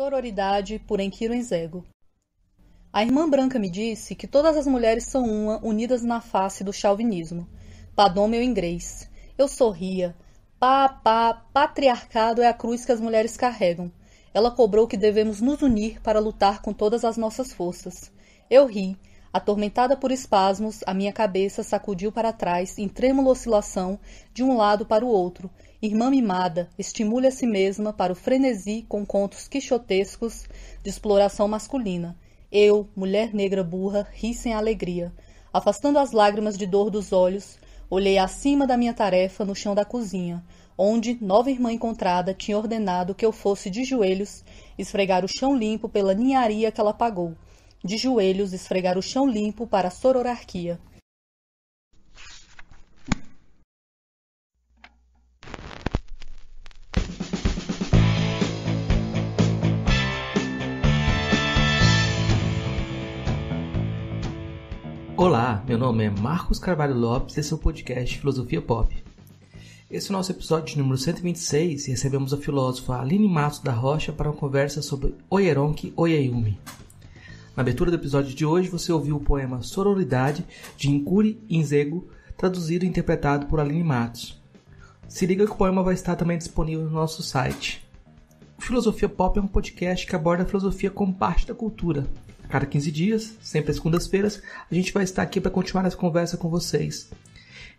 Sororidade por Enkiro Enzego. A irmã branca me disse que todas as mulheres são uma, unidas na face do chauvinismo. Padom meu inglês. Eu sorria. Pá, pá, patriarcado é a cruz que as mulheres carregam. Ela cobrou que devemos nos unir para lutar com todas as nossas forças. Eu ri. Atormentada por espasmos, a minha cabeça sacudiu para trás em trêmula oscilação de um lado para o outro, Irmã mimada, estimule a si mesma para o frenesi com contos quixotescos de exploração masculina. Eu, mulher negra burra, ri sem alegria. Afastando as lágrimas de dor dos olhos, olhei acima da minha tarefa no chão da cozinha, onde nova irmã encontrada tinha ordenado que eu fosse de joelhos esfregar o chão limpo pela ninharia que ela pagou. De joelhos esfregar o chão limpo para a sororarquia. Olá, meu nome é Marcos Carvalho Lopes e esse é o podcast Filosofia Pop. Esse é o nosso episódio número 126 e recebemos a filósofa Aline Matos da Rocha para uma conversa sobre Oyeronki Oyeyumi. Na abertura do episódio de hoje você ouviu o poema Sororidade de Inkuri Inzego, traduzido e interpretado por Aline Matos. Se liga que o poema vai estar também disponível no nosso site. O Filosofia Pop é um podcast que aborda a filosofia como parte da cultura, cada 15 dias, sempre às segundas-feiras, a gente vai estar aqui para continuar essa conversa com vocês.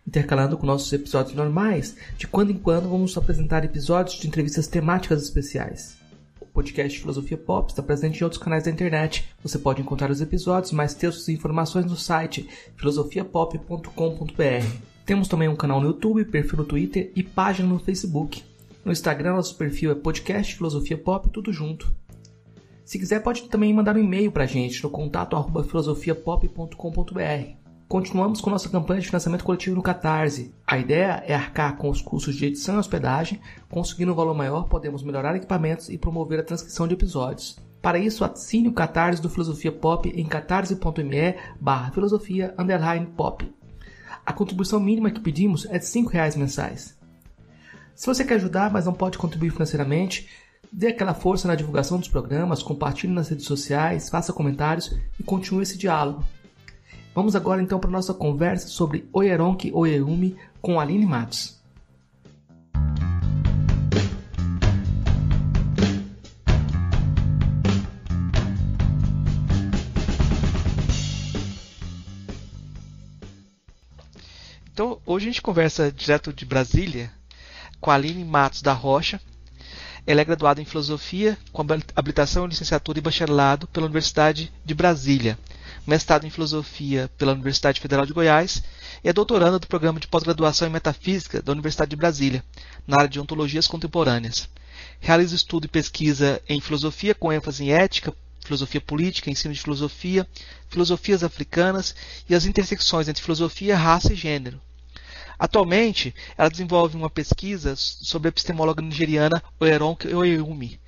Intercalando com nossos episódios normais, de quando em quando vamos apresentar episódios de entrevistas temáticas especiais. O podcast Filosofia Pop está presente em outros canais da internet. Você pode encontrar os episódios, mais textos e informações no site filosofiapop.com.br. Temos também um canal no YouTube, perfil no Twitter e página no Facebook. No Instagram, nosso perfil é podcast Filosofia Pop, tudo junto. Se quiser, pode também mandar um e-mail para a gente no contato filosofiapop.com.br. Continuamos com nossa campanha de financiamento coletivo no Catarse. A ideia é arcar com os custos de edição e hospedagem. Conseguindo um valor maior, podemos melhorar equipamentos e promover a transcrição de episódios. Para isso, assine o Catarse do Filosofia Pop em catarse.me barra filosofia pop. A contribuição mínima que pedimos é de R$ reais mensais. Se você quer ajudar, mas não pode contribuir financeiramente, Dê aquela força na divulgação dos programas, compartilhe nas redes sociais, faça comentários e continue esse diálogo. Vamos agora então para a nossa conversa sobre Oyeronki Oyeyumi com Aline Matos. Então, hoje a gente conversa direto de Brasília com a Aline Matos da Rocha, ela é graduada em Filosofia, com habilitação em licenciatura e bacharelado pela Universidade de Brasília, mestrado em Filosofia pela Universidade Federal de Goiás e é doutoranda do programa de pós-graduação em Metafísica da Universidade de Brasília, na área de Ontologias Contemporâneas. Realiza estudo e pesquisa em Filosofia com ênfase em Ética, Filosofia Política, Ensino de Filosofia, Filosofias Africanas e as intersecções entre filosofia, raça e gênero. Atualmente, ela desenvolve uma pesquisa sobre a epistemóloga nigeriana Oyeronke Oyeyumi,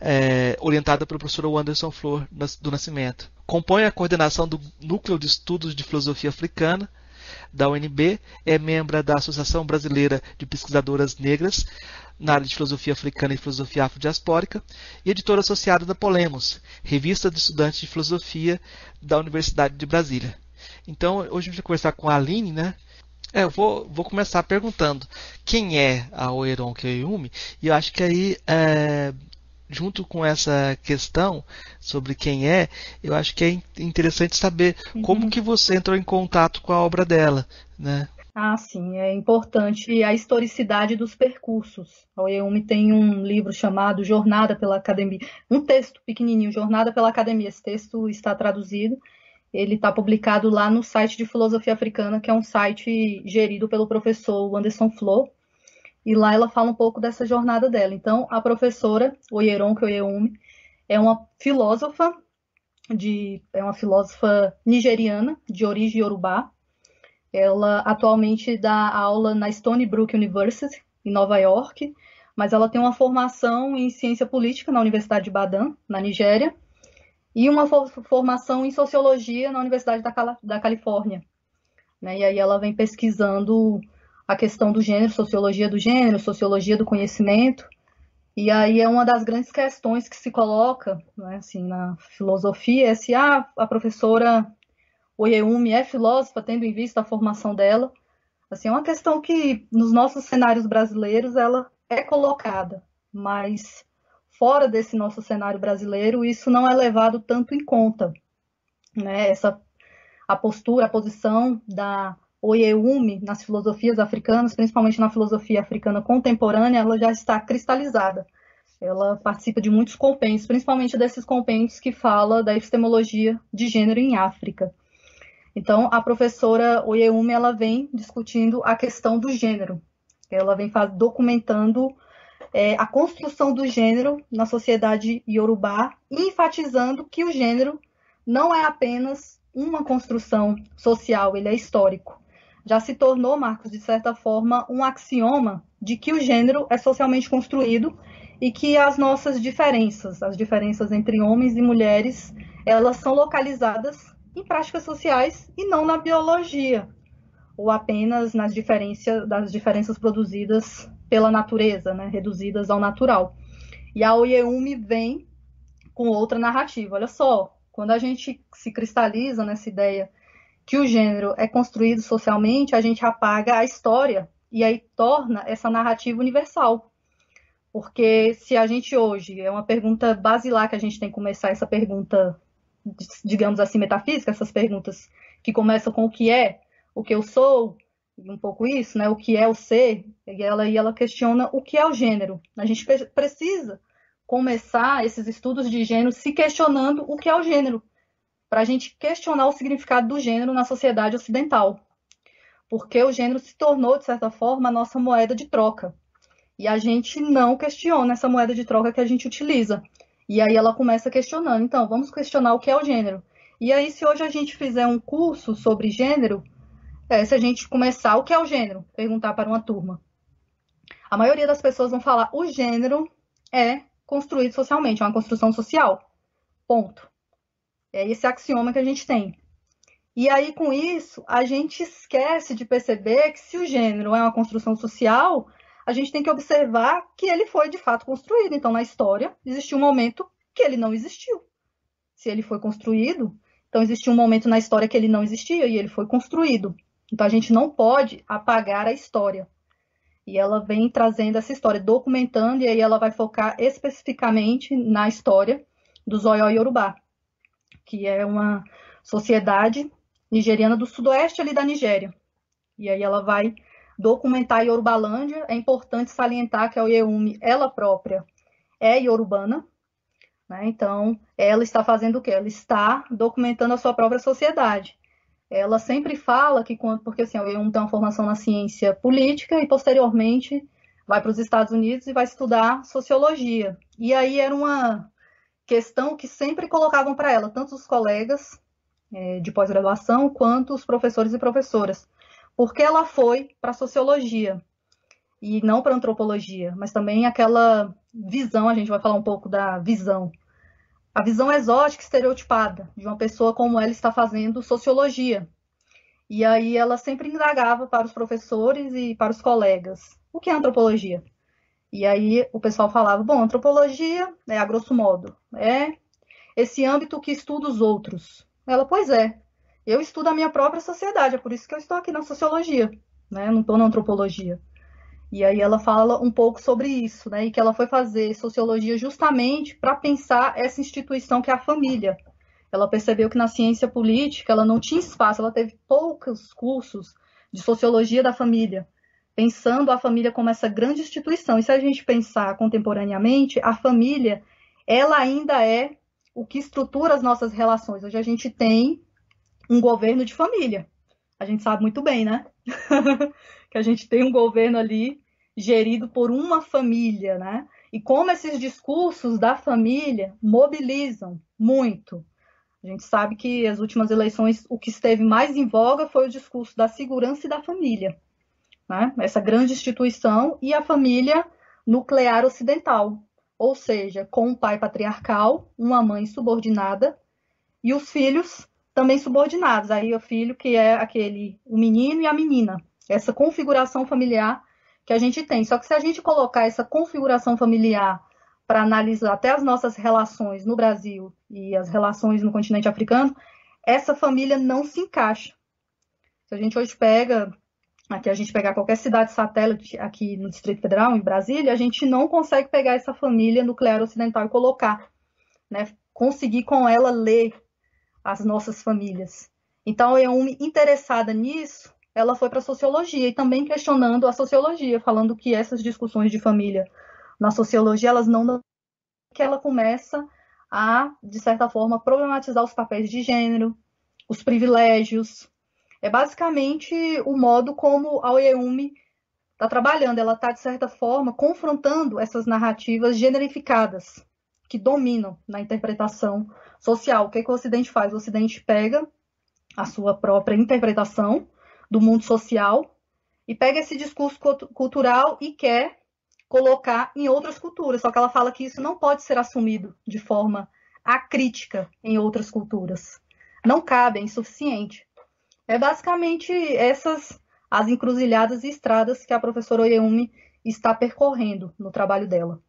é, orientada pelo professor Anderson Flor do Nascimento. Compõe a coordenação do Núcleo de Estudos de Filosofia Africana da UNB, é membro da Associação Brasileira de Pesquisadoras Negras na área de filosofia africana e filosofia afrodiaspórica e editora associada da Polemos, revista de estudantes de filosofia da Universidade de Brasília. Então, hoje a gente vai conversar com a Aline, né, é, eu vou, vou começar perguntando quem é a Oeron Kyoyumi, e eu acho que aí, é, junto com essa questão sobre quem é, eu acho que é interessante saber uhum. como que você entrou em contato com a obra dela, né? Ah, sim, é importante a historicidade dos percursos. A Oyeyumi tem um livro chamado Jornada pela Academia, um texto pequenininho, Jornada pela Academia. Esse texto está traduzido ele está publicado lá no site de Filosofia Africana, que é um site gerido pelo professor Anderson Flor, e lá ela fala um pouco dessa jornada dela. Então, a professora Oyeron Oyeyumi é uma filósofa de é uma filósofa nigeriana de origem iorubá. Ela atualmente dá aula na Stony Brook University em Nova York, mas ela tem uma formação em ciência política na Universidade de Badan, na Nigéria e uma formação em sociologia na Universidade da, da Califórnia. Né? E aí ela vem pesquisando a questão do gênero, sociologia do gênero, sociologia do conhecimento, E aí é uma das grandes questões que se coloca né, assim, na filosofia, é se ah, a professora Oyeumi é filósofa, tendo em vista a formação dela. Assim, é uma questão que nos nossos cenários brasileiros ela é colocada, mas fora desse nosso cenário brasileiro isso não é levado tanto em conta. Né? Essa, a postura, a posição da Oyeumi nas filosofias africanas, principalmente na filosofia africana contemporânea, ela já está cristalizada. Ela participa de muitos compêndios, principalmente desses compêndios que fala da epistemologia de gênero em África. Então, a professora Oyeumi ela vem discutindo a questão do gênero. Ela vem documentando é, a construção do gênero na sociedade iorubá, enfatizando que o gênero não é apenas uma construção social, ele é histórico. Já se tornou, Marcos, de certa forma, um axioma de que o gênero é socialmente construído e que as nossas diferenças, as diferenças entre homens e mulheres, elas são localizadas em práticas sociais e não na biologia, ou apenas nas diferenças, das diferenças produzidas pela natureza, né, reduzidas ao natural. E a Oyeumi vem com outra narrativa. Olha só, quando a gente se cristaliza nessa ideia que o gênero é construído socialmente, a gente apaga a história e aí torna essa narrativa universal. Porque se a gente hoje, é uma pergunta basilar que a gente tem que começar essa pergunta, digamos assim, metafísica, essas perguntas que começam com o que é, o que eu sou, um pouco isso, né? O que é o ser, e ela, e ela questiona o que é o gênero. A gente precisa começar esses estudos de gênero se questionando o que é o gênero para a gente questionar o significado do gênero na sociedade ocidental. Porque o gênero se tornou, de certa forma, a nossa moeda de troca. E a gente não questiona essa moeda de troca que a gente utiliza. E aí ela começa questionando. Então, vamos questionar o que é o gênero. E aí, se hoje a gente fizer um curso sobre gênero, é, se a gente começar o que é o gênero, perguntar para uma turma. A maioria das pessoas vão falar: o gênero é construído socialmente, é uma construção social. Ponto. É esse axioma que a gente tem. E aí, com isso, a gente esquece de perceber que se o gênero é uma construção social, a gente tem que observar que ele foi de fato construído. Então, na história, existiu um momento que ele não existiu. Se ele foi construído, então existiu um momento na história que ele não existia e ele foi construído. Então, a gente não pode apagar a história. E ela vem trazendo essa história, documentando, e aí ela vai focar especificamente na história do Zoió Yorubá que é uma sociedade nigeriana do sudoeste ali da Nigéria. E aí ela vai documentar a Yorubalândia. É importante salientar que a Oyeumi, ela própria, é yorubana. Né? Então, ela está fazendo o quê? Ela está documentando a sua própria sociedade. Ela sempre fala que, quando, porque assim, Oyeumi tem uma formação na ciência política e, posteriormente, vai para os Estados Unidos e vai estudar sociologia. E aí era uma questão que sempre colocavam para ela, tanto os colegas é, de pós-graduação quanto os professores e professoras, porque ela foi para sociologia e não para antropologia, mas também aquela visão, a gente vai falar um pouco da visão, a visão exótica estereotipada de uma pessoa como ela está fazendo sociologia. E aí ela sempre indagava para os professores e para os colegas: o que é antropologia? E aí o pessoal falava, bom, antropologia, é a grosso modo, é esse âmbito que estuda os outros. Ela, pois é, eu estudo a minha própria sociedade, é por isso que eu estou aqui na sociologia, né? Não estou na antropologia. E aí ela fala um pouco sobre isso, né? E que ela foi fazer sociologia justamente para pensar essa instituição que é a família. Ela percebeu que na ciência política ela não tinha espaço, ela teve poucos cursos de sociologia da família pensando a família como essa grande instituição. E se a gente pensar contemporaneamente, a família, ela ainda é o que estrutura as nossas relações. Hoje a gente tem um governo de família. A gente sabe muito bem, né? que a gente tem um governo ali gerido por uma família, né? E como esses discursos da família mobilizam muito. A gente sabe que as últimas eleições, o que esteve mais em voga foi o discurso da segurança e da família né? essa grande instituição, e a família nuclear ocidental, ou seja, com um pai patriarcal, uma mãe subordinada e os filhos também subordinados. Aí o filho que é aquele, o menino e a menina. Essa configuração familiar que a gente tem. Só que se a gente colocar essa configuração familiar para analisar até as nossas relações no Brasil e as relações no continente africano, essa família não se encaixa. Se a gente hoje pega, aqui a gente pegar qualquer cidade satélite aqui no Distrito Federal, em Brasília, a gente não consegue pegar essa família nuclear ocidental e colocar, né? Conseguir com ela ler as nossas famílias. Então, eu me interessada nisso, ela foi para a sociologia e também questionando a sociologia, falando que essas discussões de família na sociologia, elas não que ela começa a, de certa forma, problematizar os papéis de gênero, os privilégios. É basicamente o modo como a Oyeumi está trabalhando. Ela está, de certa forma, confrontando essas narrativas generificadas que dominam na interpretação social. O que, que o Ocidente faz? O Ocidente pega a sua própria interpretação do mundo social e pega esse discurso cultural e quer colocar em outras culturas. Só que ela fala que isso não pode ser assumido de forma acrítica em outras culturas. Não cabe, é insuficiente. É basicamente essas as encruzilhadas e estradas que a professora Oyeumi está percorrendo no trabalho dela.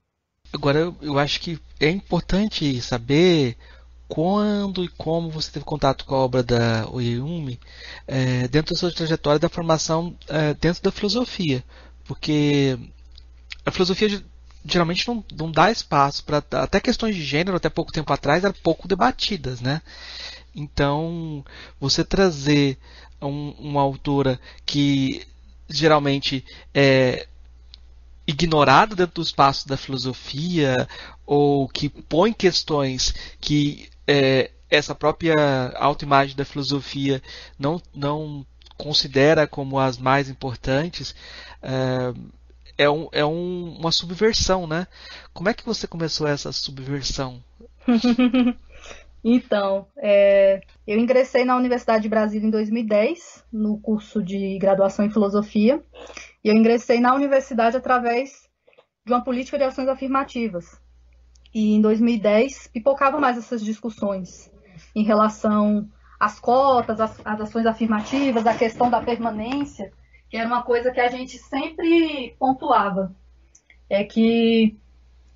Agora, eu acho que é importante saber quando e como você teve contato com a obra da Oyeumi é, dentro da sua trajetória da formação é, dentro da filosofia, porque a filosofia geralmente não, não dá espaço para até questões de gênero até pouco tempo atrás eram pouco debatidas, né? Então você trazer um, uma autora que geralmente é ignorada dentro do espaço da filosofia ou que põe questões que é, essa própria autoimagem da filosofia não, não considera como as mais importantes, é, é, um, é um, uma subversão, né? Como é que você começou essa subversão? então, é, eu ingressei na Universidade de Brasília em 2010, no curso de graduação em filosofia, e eu ingressei na universidade através de uma política de ações afirmativas. E em 2010 pipocavam mais essas discussões em relação às cotas, às, às ações afirmativas, à questão da permanência que era uma coisa que a gente sempre pontuava. É que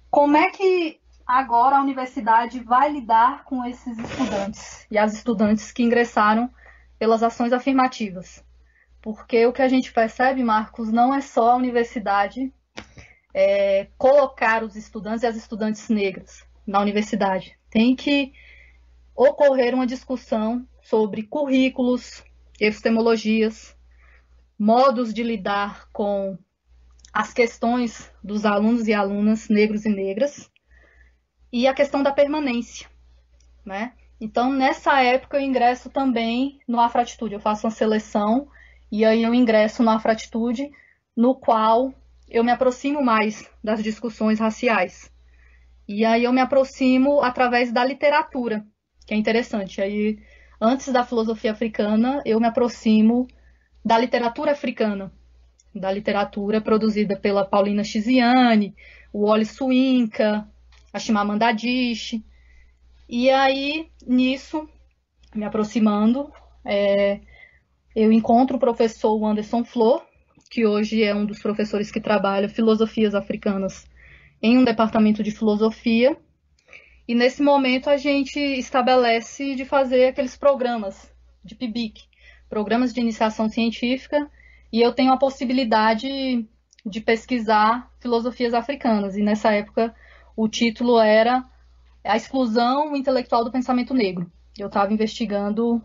como é que agora a universidade vai lidar com esses estudantes e as estudantes que ingressaram pelas ações afirmativas? Porque o que a gente percebe, Marcos, não é só a universidade é, colocar os estudantes e as estudantes negras na universidade. Tem que ocorrer uma discussão sobre currículos, epistemologias, modos de lidar com as questões dos alunos e alunas negros e negras e a questão da permanência, né? Então, nessa época, eu ingresso também no Afratitude. Eu faço uma seleção e aí eu ingresso no Afratitude, no qual eu me aproximo mais das discussões raciais. E aí eu me aproximo através da literatura, que é interessante. Aí, antes da filosofia africana, eu me aproximo da literatura africana, da literatura produzida pela Paulina Chiziane, o Wally Suinca, a Chimamanda Adichie. E aí, nisso, me aproximando, é, eu encontro o professor Anderson Flor, que hoje é um dos professores que trabalha filosofias africanas em um departamento de filosofia. E nesse momento a gente estabelece de fazer aqueles programas de PIBIC, programas de iniciação científica e eu tenho a possibilidade de pesquisar filosofias africanas. E nessa época o título era A Exclusão Intelectual do Pensamento Negro. Eu estava investigando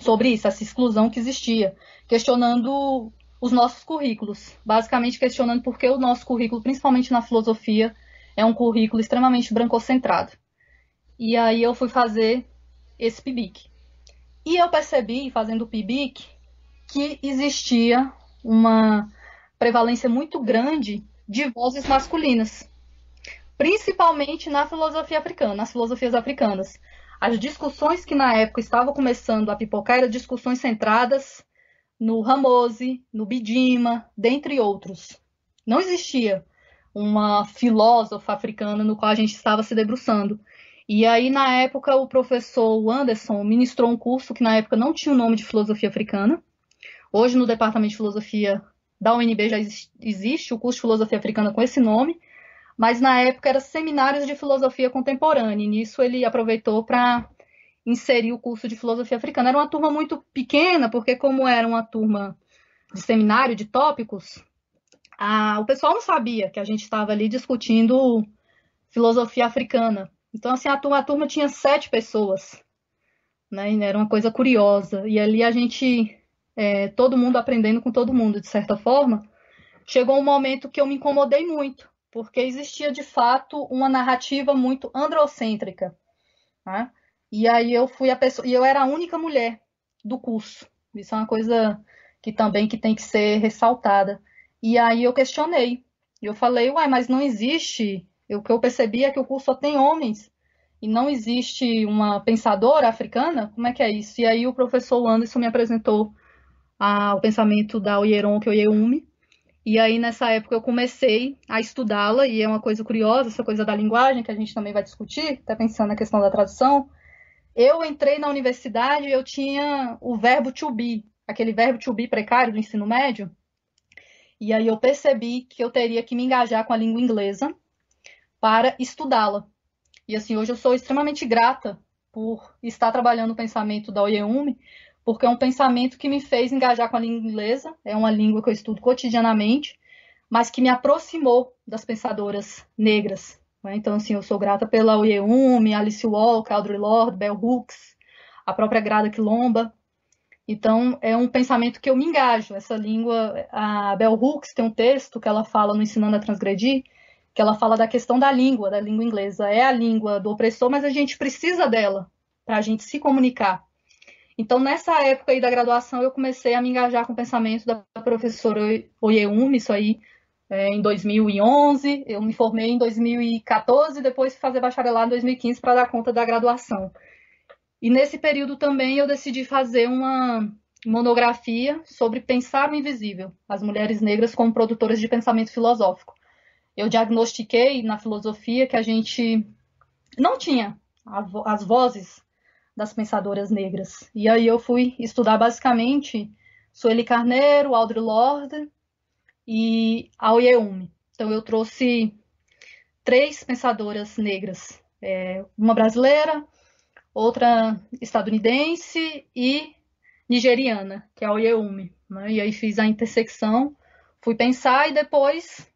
sobre isso, essa exclusão que existia, questionando os nossos currículos, basicamente questionando por que o nosso currículo, principalmente na filosofia, é um currículo extremamente brancocentrado. E aí eu fui fazer esse PIBIC. E eu percebi, fazendo o PIBIC, que existia uma prevalência muito grande de vozes masculinas, principalmente na filosofia africana, nas filosofias africanas. As discussões que na época estavam começando a pipocar eram discussões centradas no Ramose, no Bidima, dentre outros. Não existia uma filósofa africana no qual a gente estava se debruçando. E aí, na época, o professor Anderson ministrou um curso que na época não tinha o nome de filosofia africana. Hoje, no departamento de filosofia da UNB já existe o curso de filosofia africana com esse nome, mas na época era seminários de filosofia contemporânea, e nisso ele aproveitou para inserir o curso de filosofia africana. Era uma turma muito pequena, porque como era uma turma de seminário de tópicos, a, o pessoal não sabia que a gente estava ali discutindo filosofia africana. Então, assim, a turma, a turma tinha sete pessoas, né? Era uma coisa curiosa. E ali a gente, é, todo mundo aprendendo com todo mundo, de certa forma. Chegou um momento que eu me incomodei muito, porque existia de fato uma narrativa muito androcêntrica. Né? E aí eu fui a pessoa, e eu era a única mulher do curso. Isso é uma coisa que também que tem que ser ressaltada. E aí eu questionei. Eu falei, uai, mas não existe. O que eu percebi é que o curso só tem homens e não existe uma pensadora africana. Como é que é isso? E aí o professor Anderson me apresentou a, o pensamento da Oyeron Oyeumi, e aí, nessa época, eu comecei a estudá-la, e é uma coisa curiosa, essa coisa da linguagem, que a gente também vai discutir, até pensando na questão da tradução. Eu entrei na universidade e eu tinha o verbo to be, aquele verbo to be precário do ensino médio. E aí eu percebi que eu teria que me engajar com a língua inglesa para estudá-la. E assim, hoje eu sou extremamente grata por estar trabalhando o pensamento da OIEUM, porque é um pensamento que me fez engajar com a língua inglesa, é uma língua que eu estudo cotidianamente, mas que me aproximou das pensadoras negras. Né? Então, assim, eu sou grata pela Oyeumi, Alice Walker, Audre Lorde, Bell Hooks, a própria Grada Quilomba. Então, é um pensamento que eu me engajo. Essa língua, a Bell Hooks tem um texto que ela fala no Ensinando a Transgredir, que ela fala da questão da língua, da língua inglesa. É a língua do opressor, mas a gente precisa dela para a gente se comunicar. Então, nessa época aí da graduação, eu comecei a me engajar com o pensamento da professora Oyeumi, isso aí é, em 2011. Eu me formei em 2014, depois fui fazer bacharelado em 2015 para dar conta da graduação. E nesse período também eu decidi fazer uma monografia sobre pensar o invisível, as mulheres negras como produtoras de pensamento filosófico. Eu diagnostiquei na filosofia que a gente não tinha as vozes das pensadoras negras. E aí eu fui estudar basicamente Sueli Carneiro, Audre Lorde e Aoyeumi. Então eu trouxe três pensadoras negras, é, uma brasileira, outra estadunidense e nigeriana, que é a Aoyeumi. Né? E aí fiz a intersecção, fui pensar e depois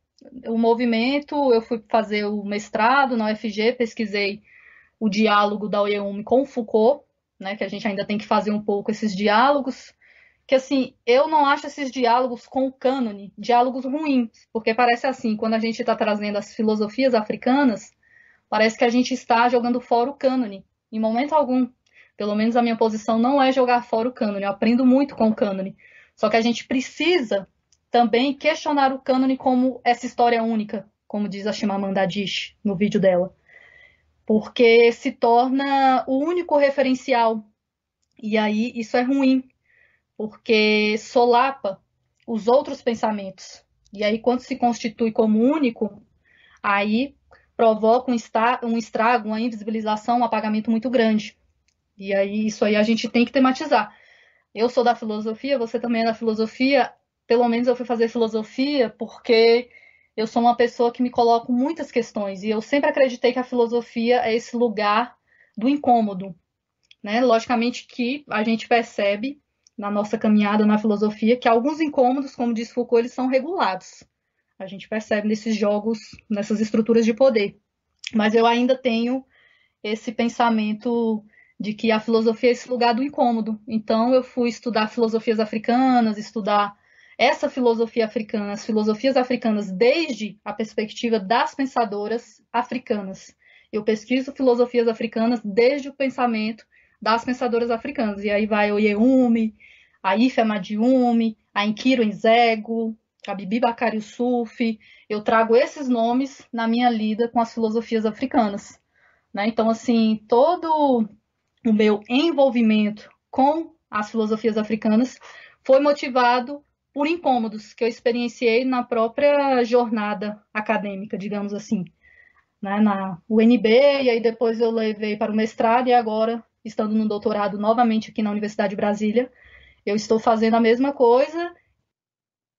o movimento, eu fui fazer o mestrado na UFG, pesquisei o diálogo da Oyeumi com Foucault, né, que a gente ainda tem que fazer um pouco esses diálogos, que assim, eu não acho esses diálogos com o cânone diálogos ruins, porque parece assim, quando a gente está trazendo as filosofias africanas, parece que a gente está jogando fora o cânone, em momento algum. Pelo menos a minha posição não é jogar fora o cânone, eu aprendo muito com o cânone. Só que a gente precisa também questionar o cânone como essa história única, como diz a Chimamanda Adichie no vídeo dela porque se torna o único referencial. E aí isso é ruim, porque solapa os outros pensamentos. E aí, quando se constitui como único, aí provoca um, estrago, uma invisibilização, um apagamento muito grande. E aí, isso aí a gente tem que tematizar. Eu sou da filosofia, você também é da filosofia. Pelo menos eu fui fazer filosofia porque eu sou uma pessoa que me coloco muitas questões e eu sempre acreditei que a filosofia é esse lugar do incômodo. Né? Logicamente que a gente percebe na nossa caminhada na filosofia que alguns incômodos, como diz Foucault, eles são regulados. A gente percebe nesses jogos, nessas estruturas de poder. Mas eu ainda tenho esse pensamento de que a filosofia é esse lugar do incômodo. Então eu fui estudar filosofias africanas, estudar essa filosofia africana, as filosofias africanas, desde a perspectiva das pensadoras africanas. Eu pesquiso filosofias africanas desde o pensamento das pensadoras africanas. E aí vai o Yeumi, a Ife Amadiumi, a Inkiro Nzego, a Bibi Bakari Yusuf. Eu trago esses nomes na minha lida com as filosofias africanas. Né? Então, assim, todo o meu envolvimento com as filosofias africanas foi motivado por incômodos que eu experienciei na própria jornada acadêmica, digamos assim, né, na UNB, e aí depois eu levei para o mestrado, e agora, estando no doutorado novamente aqui na Universidade de Brasília, eu estou fazendo a mesma coisa,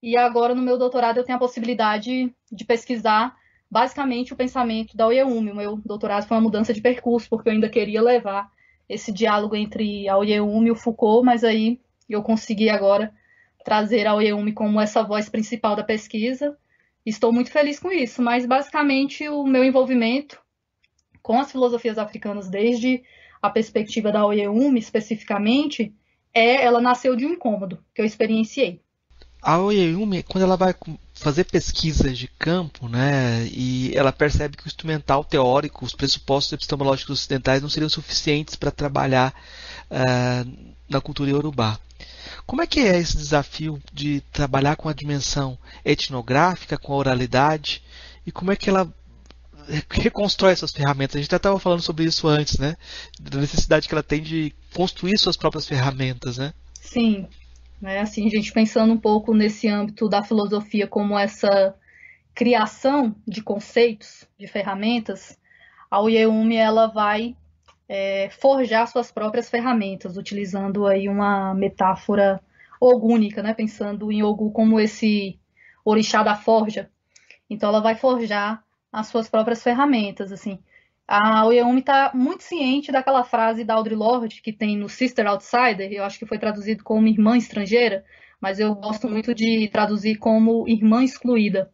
e agora no meu doutorado eu tenho a possibilidade de pesquisar basicamente o pensamento da Oyeumi. O meu doutorado foi uma mudança de percurso, porque eu ainda queria levar esse diálogo entre a Oyeumi e o Foucault, mas aí eu consegui agora trazer a Oyeumi como essa voz principal da pesquisa. Estou muito feliz com isso, mas basicamente o meu envolvimento com as filosofias africanas desde a perspectiva da Oyeumi especificamente é ela nasceu de um incômodo que eu experienciei. A Oyeumi, quando ela vai fazer pesquisas de campo, né, e ela percebe que o instrumental teórico, os pressupostos epistemológicos ocidentais não seriam suficientes para trabalhar uh, na cultura iorubá. Como é que é esse desafio de trabalhar com a dimensão etnográfica, com a oralidade, e como é que ela reconstrói essas ferramentas? A gente até estava falando sobre isso antes, né? Da necessidade que ela tem de construir suas próprias ferramentas, né? Sim, né? Assim, gente pensando um pouco nesse âmbito da filosofia como essa criação de conceitos, de ferramentas, a Uyeumi ela vai é, forjar suas próprias ferramentas, utilizando aí uma metáfora ogúnica, né? Pensando em Ogu como esse orixá da forja. Então ela vai forjar as suas próprias ferramentas, assim. A Oyeumi está muito ciente daquela frase da Audre Lorde que tem no Sister Outsider, eu acho que foi traduzido como irmã estrangeira, mas eu gosto muito de traduzir como irmã excluída.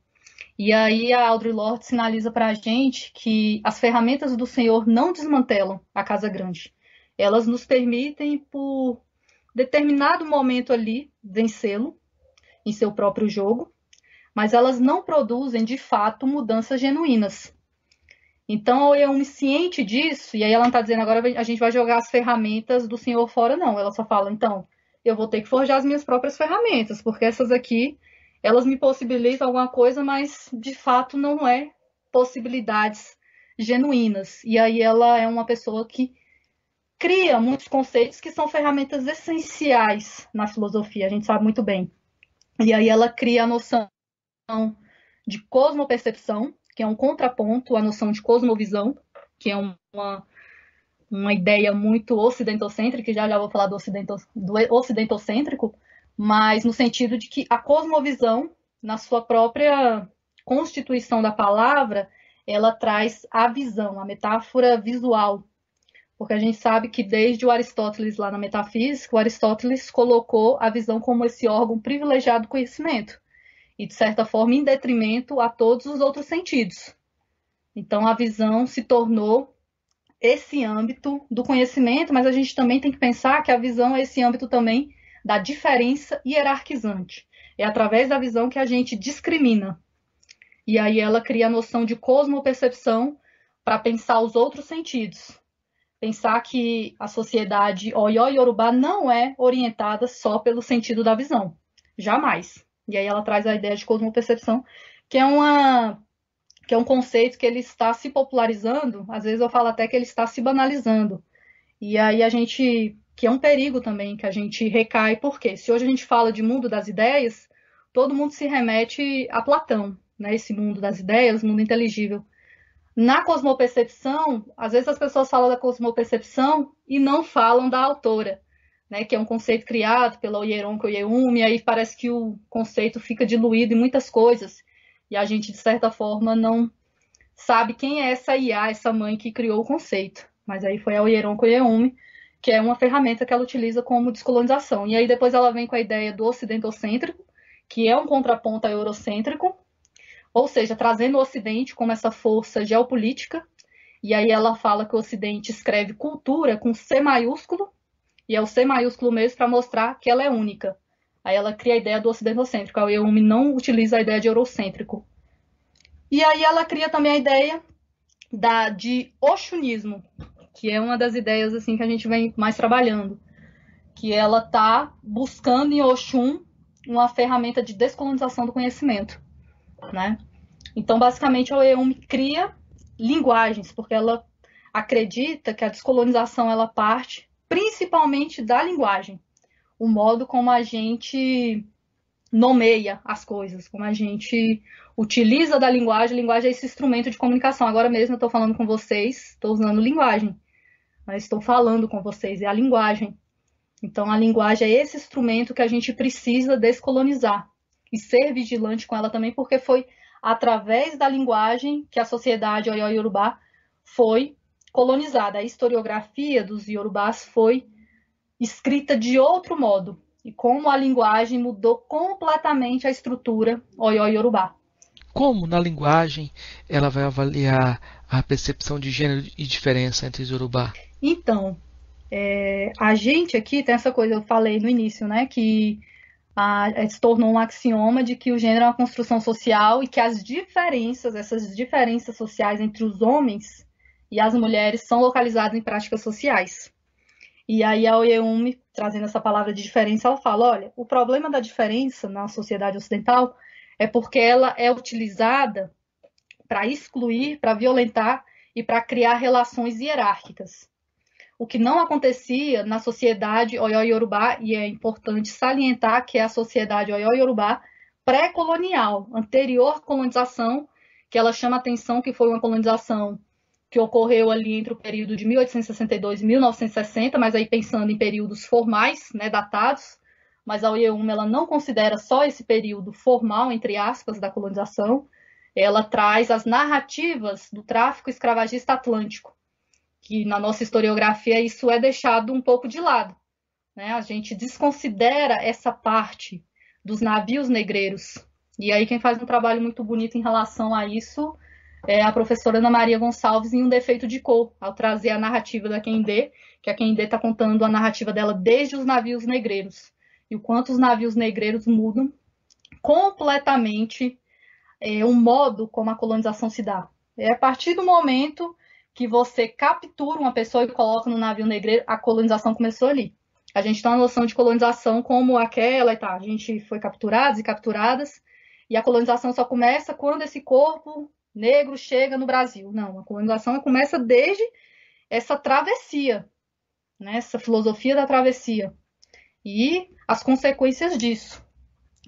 E aí a Audre Lorde sinaliza para a gente que as ferramentas do Senhor não desmantelam a casa grande. Elas nos permitem, por determinado momento ali, vencê-lo em seu próprio jogo, mas elas não produzem, de fato, mudanças genuínas. Então, eu me ciente disso, e aí ela não está dizendo agora a gente vai jogar as ferramentas do senhor fora, não. Ela só fala, então, eu vou ter que forjar as minhas próprias ferramentas, porque essas aqui, elas me possibilitam alguma coisa, mas de fato não é possibilidades genuínas. E aí ela é uma pessoa que cria muitos conceitos que são ferramentas essenciais na filosofia, a gente sabe muito bem. E aí ela cria a noção de cosmopercepção, que é um contraponto à noção de cosmovisão, que é uma, uma ideia muito ocidentocêntrica, já já vou falar do, ocidento, do ocidentocêntrico, mas no sentido de que a cosmovisão, na sua própria constituição da palavra, ela traz a visão, a metáfora visual. Porque a gente sabe que desde o Aristóteles lá na metafísica, o Aristóteles colocou a visão como esse órgão privilegiado do conhecimento e, de certa forma, em detrimento a todos os outros sentidos. Então, a visão se tornou esse âmbito do conhecimento, mas a gente também tem que pensar que a visão é esse âmbito também da diferença hierarquizante. É através da visão que a gente discrimina. E aí ela cria a noção de cosmopercepção para pensar os outros sentidos. Pensar que a sociedade Oió Yorubá não é orientada só pelo sentido da visão. Jamais. E aí ela traz a ideia de cosmopercepção, que é uma que é um conceito que ele está se popularizando, às vezes eu falo até que ele está se banalizando. E aí a gente, que é um perigo também, que a gente recai, porque se hoje a gente fala de mundo das ideias, todo mundo se remete a Platão, né? Esse mundo das ideias, mundo inteligível. Na cosmopercepção, às vezes as pessoas falam da cosmopercepção e não falam da autora né, que é um conceito criado pela Oyeronko Oyeumi, e aí parece que o conceito fica diluído em muitas coisas, e a gente, de certa forma, não sabe quem é essa IA, essa mãe que criou o conceito. Mas aí foi a Oyeronko Oyeumi, que é uma ferramenta que ela utiliza como descolonização. E aí depois ela vem com a ideia do ocidentocêntrico, que é um contraponto ao eurocêntrico, ou seja, trazendo o Ocidente como essa força geopolítica, e aí ela fala que o Ocidente escreve cultura com C maiúsculo, e é o C maiúsculo mesmo para mostrar que ela é única. Aí ela cria a ideia do ocidentocêntrico, a Eumi não utiliza a ideia de eurocêntrico. E aí ela cria também a ideia da, de oxunismo, que é uma das ideias assim que a gente vem mais trabalhando, que ela está buscando em Oxum uma ferramenta de descolonização do conhecimento, né? Então, basicamente, a Eumi cria linguagens, porque ela acredita que a descolonização ela parte principalmente da linguagem, o modo como a gente nomeia as coisas, como a gente utiliza da linguagem. A linguagem é esse instrumento de comunicação. Agora mesmo eu estou falando com vocês, estou usando linguagem, mas estou falando com vocês, é a linguagem. Então, a linguagem é esse instrumento que a gente precisa descolonizar e ser vigilante com ela também, porque foi através da linguagem que a sociedade Oió Yorubá foi colonizada. A historiografia dos Yorubás foi escrita de outro modo e como a linguagem mudou completamente a estrutura Oió Yorubá. Como na linguagem ela vai avaliar a percepção de gênero e diferença entre os Yorubá? Então, é, a gente aqui tem essa coisa, eu falei no início, né, que a, se tornou um axioma de que o gênero é uma construção social e que as diferenças, essas diferenças sociais entre os homens e as mulheres são localizadas em práticas sociais. E aí a Oyeumi, trazendo essa palavra de diferença, ela fala, olha, o problema da diferença na sociedade ocidental é porque ela é utilizada para excluir, para violentar e para criar relações hierárquicas o que não acontecia na sociedade Oió-Yorubá, e é importante salientar que é a sociedade Oió-Yorubá pré-colonial, anterior colonização, que ela chama atenção que foi uma colonização que ocorreu ali entre o período de 1862 e 1960, mas aí pensando em períodos formais, né, datados, mas a OIEUM ela não considera só esse período formal, entre aspas, da colonização, ela traz as narrativas do tráfico escravagista atlântico, que na nossa historiografia isso é deixado um pouco de lado. Né? A gente desconsidera essa parte dos navios negreiros. E aí quem faz um trabalho muito bonito em relação a isso é a professora Ana Maria Gonçalves em Um Defeito de Cor, ao trazer a narrativa da Kendê, que a Kendê está contando a narrativa dela desde os navios negreiros. E o quanto os navios negreiros mudam completamente é, o modo como a colonização se dá. É a partir do momento que você captura uma pessoa e coloca no navio negreiro, a colonização começou ali. A gente tem uma noção de colonização como aquela e tá. A gente foi capturados e capturadas, e a colonização só começa quando esse corpo negro chega no Brasil. Não, a colonização começa desde essa travessia, né? essa filosofia da travessia e as consequências disso.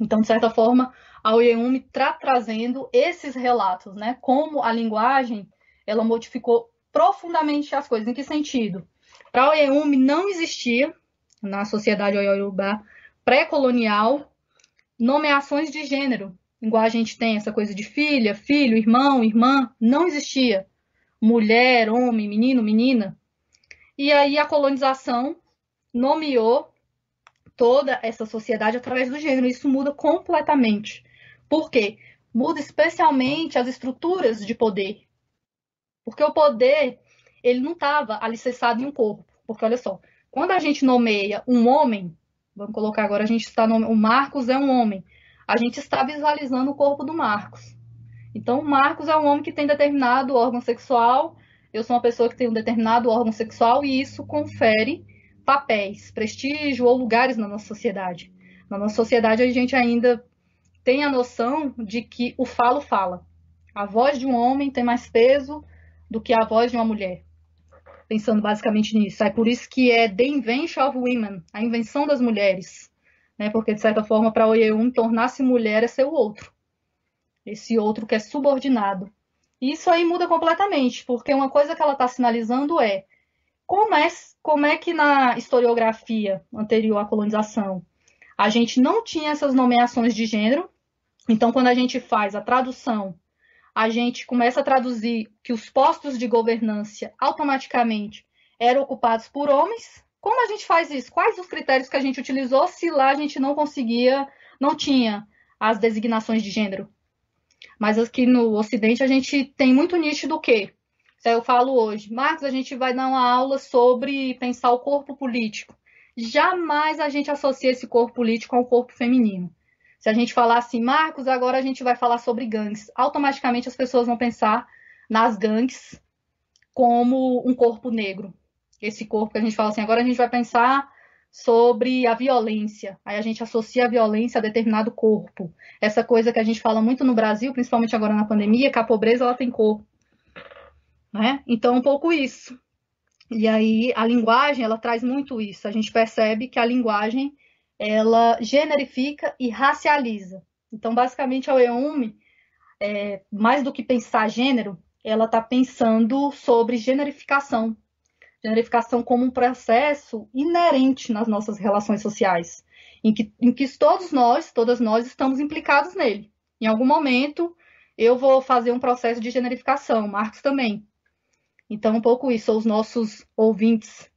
Então, de certa forma, a Oyeumi está trazendo esses relatos, né? como a linguagem ela modificou profundamente as coisas. Em que sentido? Para o Oyeumi não existia, na sociedade Oiorubá pré-colonial, nomeações de gênero. Igual a gente tem essa coisa de filha, filho, irmão, irmã, não existia. Mulher, homem, menino, menina. E aí a colonização nomeou toda essa sociedade através do gênero. Isso muda completamente. Por quê? Muda especialmente as estruturas de poder. Porque o poder, ele não estava alicerçado em um corpo. Porque olha só, quando a gente nomeia um homem, vamos colocar agora, a gente está nome... o Marcos é um homem. A gente está visualizando o corpo do Marcos. Então, o Marcos é um homem que tem determinado órgão sexual, eu sou uma pessoa que tem um determinado órgão sexual e isso confere papéis, prestígio ou lugares na nossa sociedade. Na nossa sociedade, a gente ainda tem a noção de que o falo fala. A voz de um homem tem mais peso do que a voz de uma mulher. Pensando basicamente nisso. É por isso que é The Invention of Women, a invenção das mulheres. Né? Porque, de certa forma, para Oyeum, tornar-se mulher é ser o outro. Esse outro que é subordinado. E isso aí muda completamente, porque uma coisa que ela está sinalizando é como, é como é que na historiografia anterior à colonização a gente não tinha essas nomeações de gênero. Então, quando a gente faz a tradução a gente começa a traduzir que os postos de governância automaticamente eram ocupados por homens. Como a gente faz isso? Quais os critérios que a gente utilizou se lá a gente não conseguia, não tinha as designações de gênero? Mas aqui no Ocidente a gente tem muito nítido o quê? Se eu falo hoje, Marcos, a gente vai dar uma aula sobre pensar o corpo político. Jamais a gente associa esse corpo político ao corpo feminino. Se a gente falar assim, Marcos, agora a gente vai falar sobre gangues, automaticamente as pessoas vão pensar nas gangues como um corpo negro. Esse corpo que a gente fala assim, agora a gente vai pensar sobre a violência. Aí a gente associa a violência a determinado corpo. Essa coisa que a gente fala muito no Brasil, principalmente agora na pandemia, que a pobreza ela tem cor. Né? Então, um pouco isso. E aí a linguagem, ela traz muito isso. A gente percebe que a linguagem ela generifica e racializa. Então, basicamente, a EUME, é, mais do que pensar gênero, ela está pensando sobre generificação. Generificação como um processo inerente nas nossas relações sociais, em que, em que todos nós, todas nós, estamos implicados nele. Em algum momento, eu vou fazer um processo de generificação, Marcos também. Então, um pouco isso, os nossos ouvintes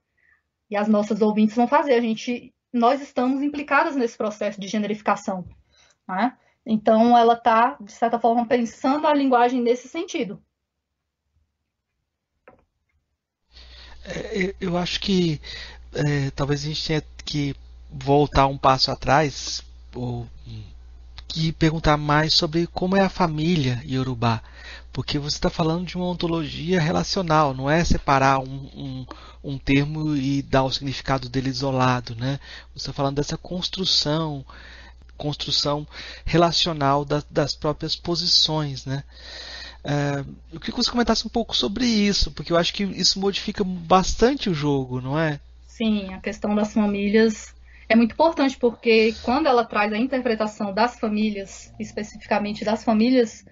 e as nossas ouvintes vão fazer. A gente, nós estamos implicadas nesse processo de generificação. Né? Então, ela está, de certa forma, pensando a linguagem nesse sentido. É, eu acho que é, talvez a gente tenha que voltar um passo atrás ou que perguntar mais sobre como é a família Yorubá, porque você está falando de uma ontologia relacional, não é separar um, um, um termo e dar o significado dele isolado, né? Você está falando dessa construção, construção relacional das, das próprias posições, né? É, eu queria que você comentasse um pouco sobre isso, porque eu acho que isso modifica bastante o jogo, não é? Sim, a questão das famílias é muito importante porque quando ela traz a interpretação das famílias, especificamente das famílias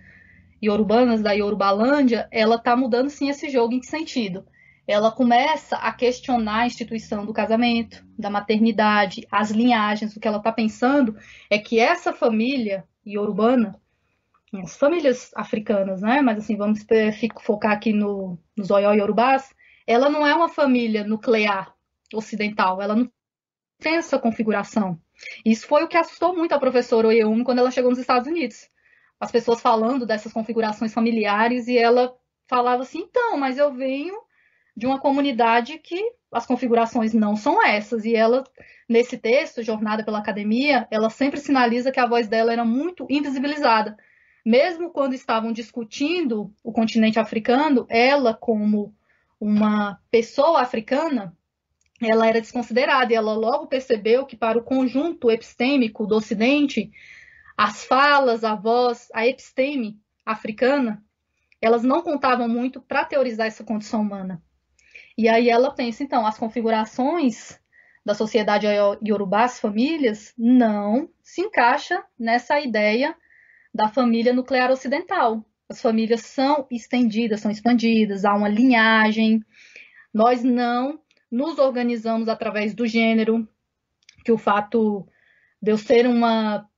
iorubanas da Yorubalândia, ela está mudando sim esse jogo em que sentido? Ela começa a questionar a instituição do casamento, da maternidade, as linhagens. O que ela está pensando é que essa família iorubana, as famílias africanas, né? Mas assim, vamos focar aqui no, nos Oió Yorubás, ela não é uma família nuclear ocidental, ela não tem essa configuração. Isso foi o que assustou muito a professora Oyeumi quando ela chegou nos Estados Unidos. As pessoas falando dessas configurações familiares e ela falava assim: então, mas eu venho de uma comunidade que as configurações não são essas. E ela, nesse texto, Jornada pela Academia, ela sempre sinaliza que a voz dela era muito invisibilizada. Mesmo quando estavam discutindo o continente africano, ela, como uma pessoa africana, ela era desconsiderada e ela logo percebeu que para o conjunto epistêmico do Ocidente, as falas, a voz, a episteme africana, elas não contavam muito para teorizar essa condição humana. E aí ela pensa, então, as configurações da sociedade iorubá, as famílias, não se encaixa nessa ideia da família nuclear ocidental. As famílias são estendidas, são expandidas, há uma linhagem. Nós não nos organizamos através do gênero, que o fato de eu ser uma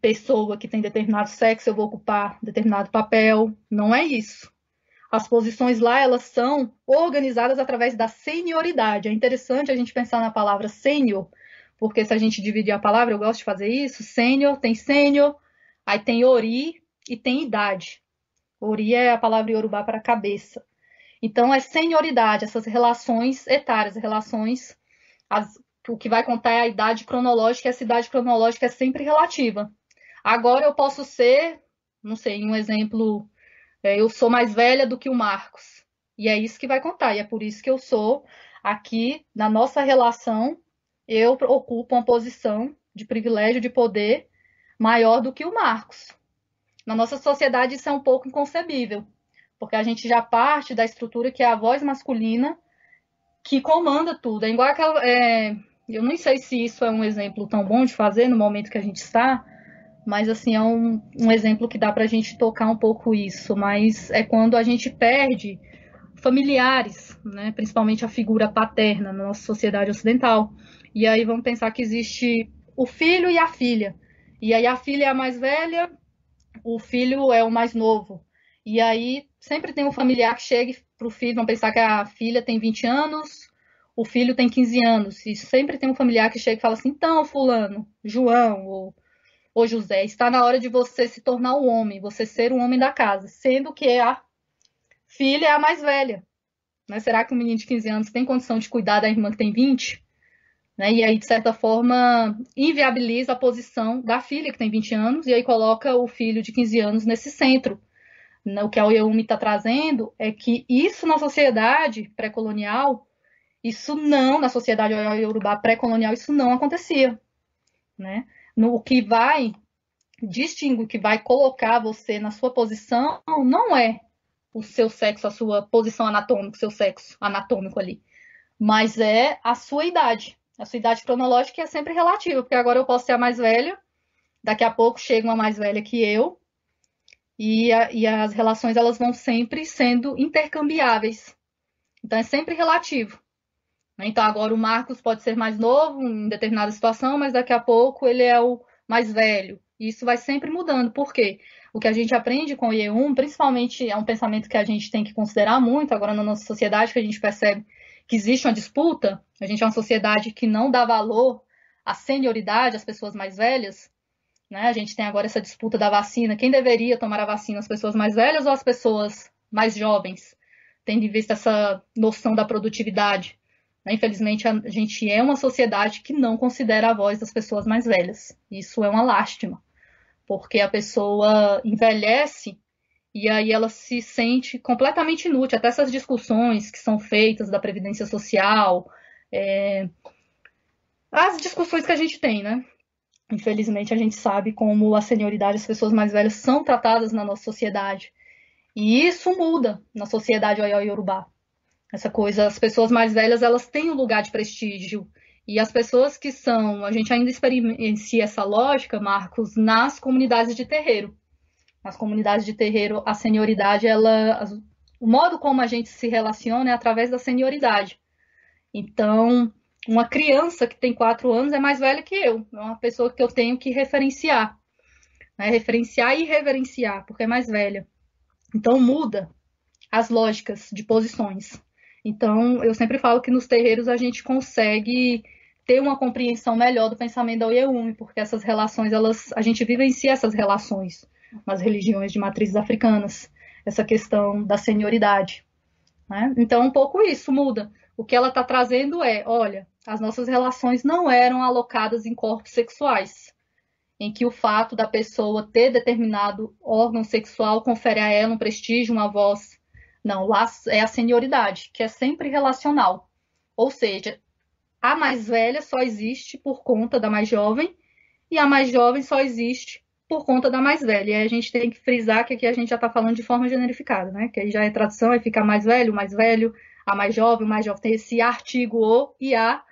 pessoa que tem determinado sexo, eu vou ocupar determinado papel. Não é isso. As posições lá, elas são organizadas através da senioridade. É interessante a gente pensar na palavra sênior, porque se a gente dividir a palavra, eu gosto de fazer isso, sênior, tem sênior, aí tem ori e tem idade. Ori é a palavra iorubá para cabeça. Então, é senioridade, essas relações etárias, relações. As, o que vai contar é a idade cronológica, e essa idade cronológica é sempre relativa. Agora eu posso ser, não sei, um exemplo, é, eu sou mais velha do que o Marcos. E é isso que vai contar, e é por isso que eu sou aqui, na nossa relação, eu ocupo uma posição de privilégio, de poder maior do que o Marcos. Na nossa sociedade isso é um pouco inconcebível porque a gente já parte da estrutura que é a voz masculina que comanda tudo. É igual aquela. É, eu não sei se isso é um exemplo tão bom de fazer no momento que a gente está, mas assim, é um, um exemplo que dá para a gente tocar um pouco isso. Mas é quando a gente perde familiares, né, principalmente a figura paterna na nossa sociedade ocidental. E aí vamos pensar que existe o filho e a filha. E aí a filha é a mais velha, o filho é o mais novo. E aí sempre tem um familiar que chega para o filho, vão pensar que a filha tem 20 anos, o filho tem 15 anos. E sempre tem um familiar que chega e fala assim: então, Fulano, João ou, ou José, está na hora de você se tornar um homem, você ser o um homem da casa, sendo que a filha é a mais velha. Né? Será que um menino de 15 anos tem condição de cuidar da irmã que tem 20? Né? E aí, de certa forma, inviabiliza a posição da filha que tem 20 anos e aí coloca o filho de 15 anos nesse centro né, o que a Oyeumi está trazendo é que isso na sociedade pré-colonial, isso não, na sociedade Yorubá pré-colonial, isso não acontecia. Né? No, o que vai distinguir, que vai colocar você na sua posição, não é o seu sexo, a sua posição anatômica, seu sexo anatômico ali, mas é a sua idade. A sua idade cronológica é sempre relativa, porque agora eu posso ser a mais velha, daqui a pouco chega uma mais velha que eu, e, a, e as relações elas vão sempre sendo intercambiáveis. Então é sempre relativo. Né? Então agora o Marcos pode ser mais novo em determinada situação, mas daqui a pouco ele é o mais velho. E isso vai sempre mudando. Por quê? o que a gente aprende com o IE1, principalmente é um pensamento que a gente tem que considerar muito agora na nossa sociedade, que a gente percebe que existe uma disputa, a gente é uma sociedade que não dá valor à senioridade, às pessoas mais velhas, né? A gente tem agora essa disputa da vacina, quem deveria tomar a vacina, as pessoas mais velhas ou as pessoas mais jovens, tendo em vista essa noção da produtividade. Né? Infelizmente, a gente é uma sociedade que não considera a voz das pessoas mais velhas. Isso é uma lástima, porque a pessoa envelhece e aí ela se sente completamente inútil. Até essas discussões que são feitas da previdência social, é... as discussões que a gente tem, né? Infelizmente, a gente sabe como a senioridade, as pessoas mais velhas são tratadas na nossa sociedade. E isso muda na sociedade Oió Yorubá. Essa coisa, as pessoas mais velhas, elas têm um lugar de prestígio. E as pessoas que são, a gente ainda experiencia essa lógica, Marcos, nas comunidades de terreiro nas comunidades de terreiro, a senioridade, ela, o modo como a gente se relaciona é através da senioridade. Então, uma criança que tem quatro anos é mais velha que eu, é uma pessoa que eu tenho que referenciar, né? referenciar e reverenciar, porque é mais velha. Então, muda as lógicas de posições. Então, eu sempre falo que nos terreiros a gente consegue ter uma compreensão melhor do pensamento da Oyeumi, porque essas relações, elas, a gente vivencia essas relações nas religiões de matrizes africanas, essa questão da senioridade. Né? Então, um pouco isso muda. O que ela está trazendo é: olha, as nossas relações não eram alocadas em corpos sexuais, em que o fato da pessoa ter determinado órgão sexual confere a ela um prestígio, uma voz. Não, lá é a senioridade, que é sempre relacional. Ou seja, a mais velha só existe por conta da mais jovem, e a mais jovem só existe por conta da mais velha. E aí a gente tem que frisar que aqui a gente já está falando de forma generificada, né? Que aí já é tradução, é ficar mais velho, mais velho, a mais jovem, o mais jovem. Tem esse artigo o e a,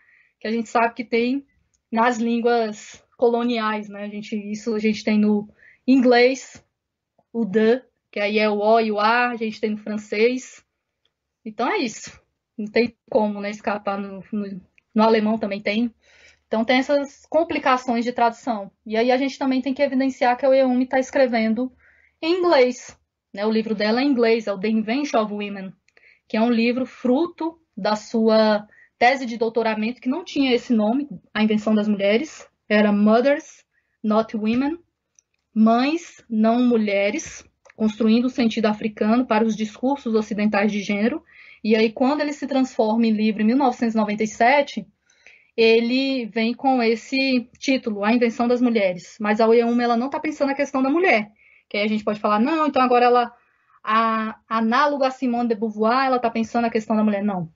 que a gente sabe que tem nas línguas coloniais, né? A gente, isso a gente tem no inglês, o the, que aí é o o e o a, a gente tem no francês. Então é isso. Não tem como, né, escapar no, no, no alemão também tem. Então tem essas complicações de tradução. E aí a gente também tem que evidenciar que a Eumi está escrevendo em inglês. Né? O livro dela é em inglês, é o The Invention of Women, que é um livro fruto da sua tese de doutoramento, que não tinha esse nome, A Invenção das Mulheres, era Mothers, Not Women, Mães, Não Mulheres, construindo o sentido africano para os discursos ocidentais de gênero. E aí, quando ele se transforma em livro em 1997, ele vem com esse título, A Invenção das Mulheres. Mas a OE1 ela não está pensando na questão da mulher. Que aí a gente pode falar, não, então agora ela, a, análoga a Simone de Beauvoir, ela está pensando na questão da mulher. Não.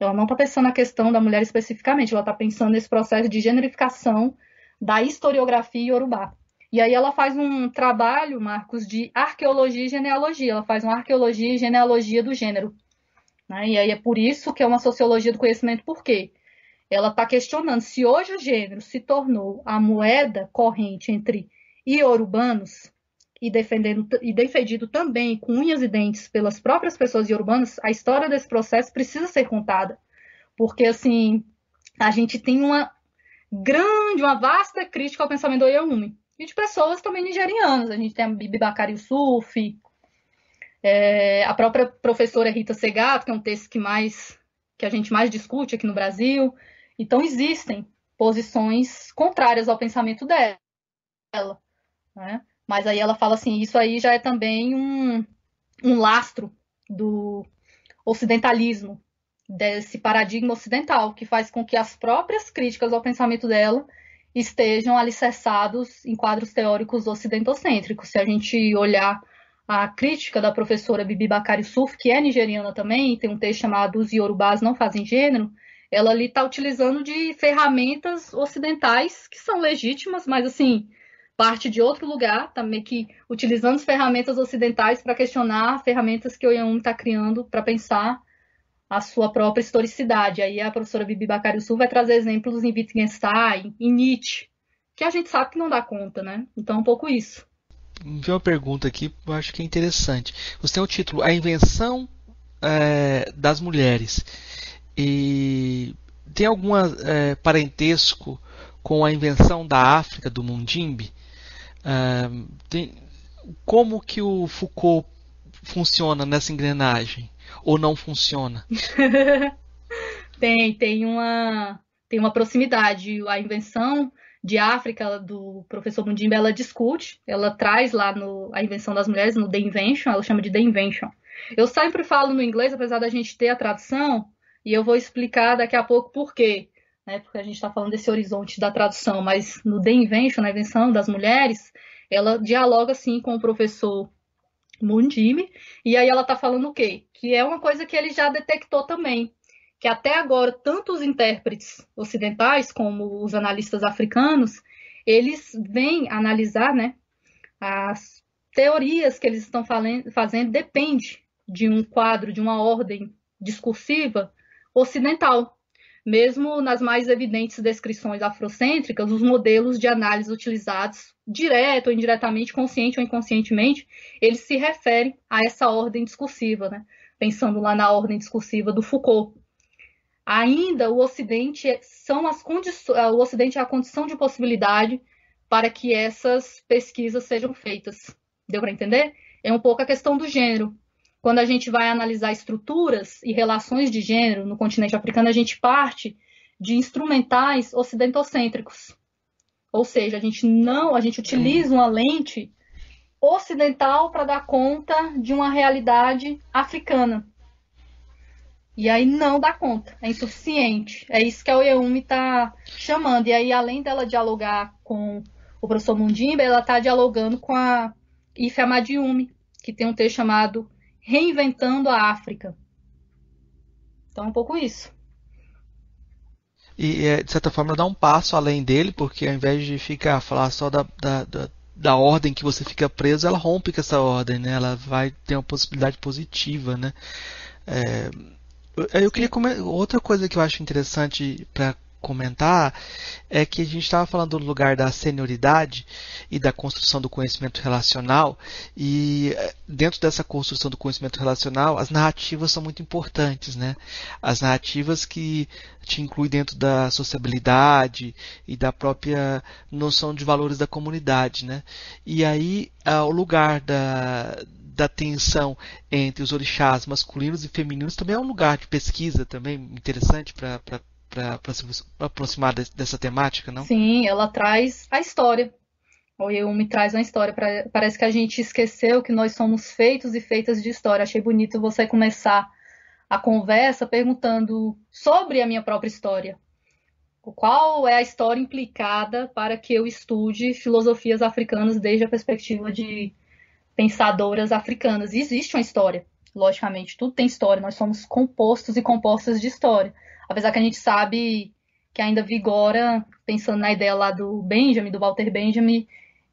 Ela não está pensando na questão da mulher especificamente, ela está pensando nesse processo de generificação da historiografia iorubá. E aí ela faz um trabalho, Marcos, de arqueologia e genealogia. Ela faz uma arqueologia e genealogia do gênero. Né? E aí é por isso que é uma sociologia do conhecimento. Por quê? Ela está questionando se hoje o gênero se tornou a moeda corrente entre iorubanos e, defendendo, e defendido também com unhas e dentes pelas próprias pessoas iorubanas, a história desse processo precisa ser contada. Porque, assim, a gente tem uma grande, uma vasta crítica ao pensamento do Oyahumi. E de pessoas também nigerianas. A gente tem a Bibi Bakari Yusuf, é, a própria professora Rita Segato, que é um texto que mais que a gente mais discute aqui no Brasil. Então, existem posições contrárias ao pensamento dela. Né? Mas aí ela fala assim: isso aí já é também um, um lastro do ocidentalismo, desse paradigma ocidental, que faz com que as próprias críticas ao pensamento dela estejam alicerçados em quadros teóricos ocidentocêntricos. Se a gente olhar a crítica da professora Bibi Bakari Suf, que é nigeriana também, tem um texto chamado Os Yorubás Não Fazem Gênero, ela ali está utilizando de ferramentas ocidentais que são legítimas, mas assim parte de outro lugar, também tá que utilizando ferramentas ocidentais para questionar ferramentas que o Yang está criando para pensar a sua própria historicidade. Aí a professora Bibi Sul vai trazer exemplos em Wittgenstein, em Nietzsche, que a gente sabe que não dá conta, né? Então um pouco isso. Vi uma pergunta aqui, eu acho que é interessante. Você tem o título A Invenção é, das Mulheres. E tem algum é, parentesco com a invenção da África, do Mundimbe? É, tem, como que o Foucault funciona nessa engrenagem? Ou não funciona? tem, tem uma, tem uma proximidade. A invenção de África do professor Mundimba, ela discute, ela traz lá no, a invenção das mulheres no The Invention, ela chama de The Invention. Eu sempre falo no inglês, apesar da gente ter a tradução, e eu vou explicar daqui a pouco por quê, né? Porque a gente está falando desse horizonte da tradução, mas no The Invention, na invenção das mulheres, ela dialoga assim com o professor Mundime, e aí ela está falando o quê? Que é uma coisa que ele já detectou também, que até agora tanto os intérpretes ocidentais como os analistas africanos, eles vêm analisar, né, as teorias que eles estão fazendo depende de um quadro, de uma ordem discursiva ocidental. Mesmo nas mais evidentes descrições afrocêntricas, os modelos de análise utilizados, direto ou indiretamente, consciente ou inconscientemente, eles se referem a essa ordem discursiva, né? pensando lá na ordem discursiva do Foucault ainda o Ocidente é, são as condições, o Ocidente é a condição de possibilidade para que essas pesquisas sejam feitas. Deu para entender? É um pouco a questão do gênero. Quando a gente vai analisar estruturas e relações de gênero no continente africano, a gente parte de instrumentais ocidentocêntricos. Ou seja, a gente não, a gente utiliza uma lente ocidental para dar conta de uma realidade africana. E aí não dá conta, é insuficiente. É isso que a Oyeumi está chamando. E aí, além dela dialogar com o professor Mundimba, ela está dialogando com a Ife Amadiumi, que tem um texto chamado Reinventando a África. Então, um pouco isso. E, é, de certa forma, dá um passo além dele, porque ao invés de ficar falar só da, da, da, da ordem que você fica preso, ela rompe com essa ordem, né? Ela vai ter uma possibilidade positiva, né? É, eu queria outra coisa que eu acho interessante para comentar é que a gente estava falando do lugar da senioridade e da construção do conhecimento relacional e eh, dentro dessa construção do conhecimento relacional as narrativas são muito importantes, né? As narrativas que te incluem dentro da sociabilidade e da própria noção de valores da comunidade, né? E aí o lugar da da tensão entre os orixás masculinos e femininos também é um lugar de pesquisa também interessante para para aproximar dessa temática, não? Sim, ela traz a história. O Yumi traz uma história. Pra, parece que a gente esqueceu que nós somos feitos e feitas de história. Achei bonito você começar a conversa perguntando sobre a minha própria história. Qual é a história implicada para que eu estude filosofias africanas desde a perspectiva de pensadoras africanas. Existe uma história, logicamente, tudo tem história, nós somos compostos e compostas de história. Apesar que a gente sabe que ainda vigora, pensando na ideia lá do Benjamin, do Walter Benjamin,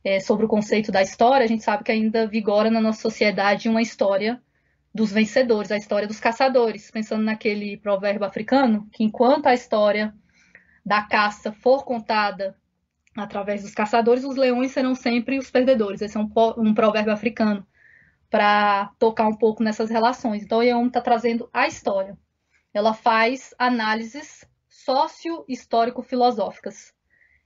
é, sobre o conceito da história, a gente sabe que ainda vigora na nossa sociedade uma história dos vencedores, a história dos caçadores, pensando naquele provérbio africano, que enquanto a história da caça for contada através dos caçadores, os leões serão sempre os perdedores. Esse é um, um provérbio africano para tocar um pouco nessas relações. Então, a Yeomi está trazendo a história. Ela faz análises sócio-histórico-filosóficas.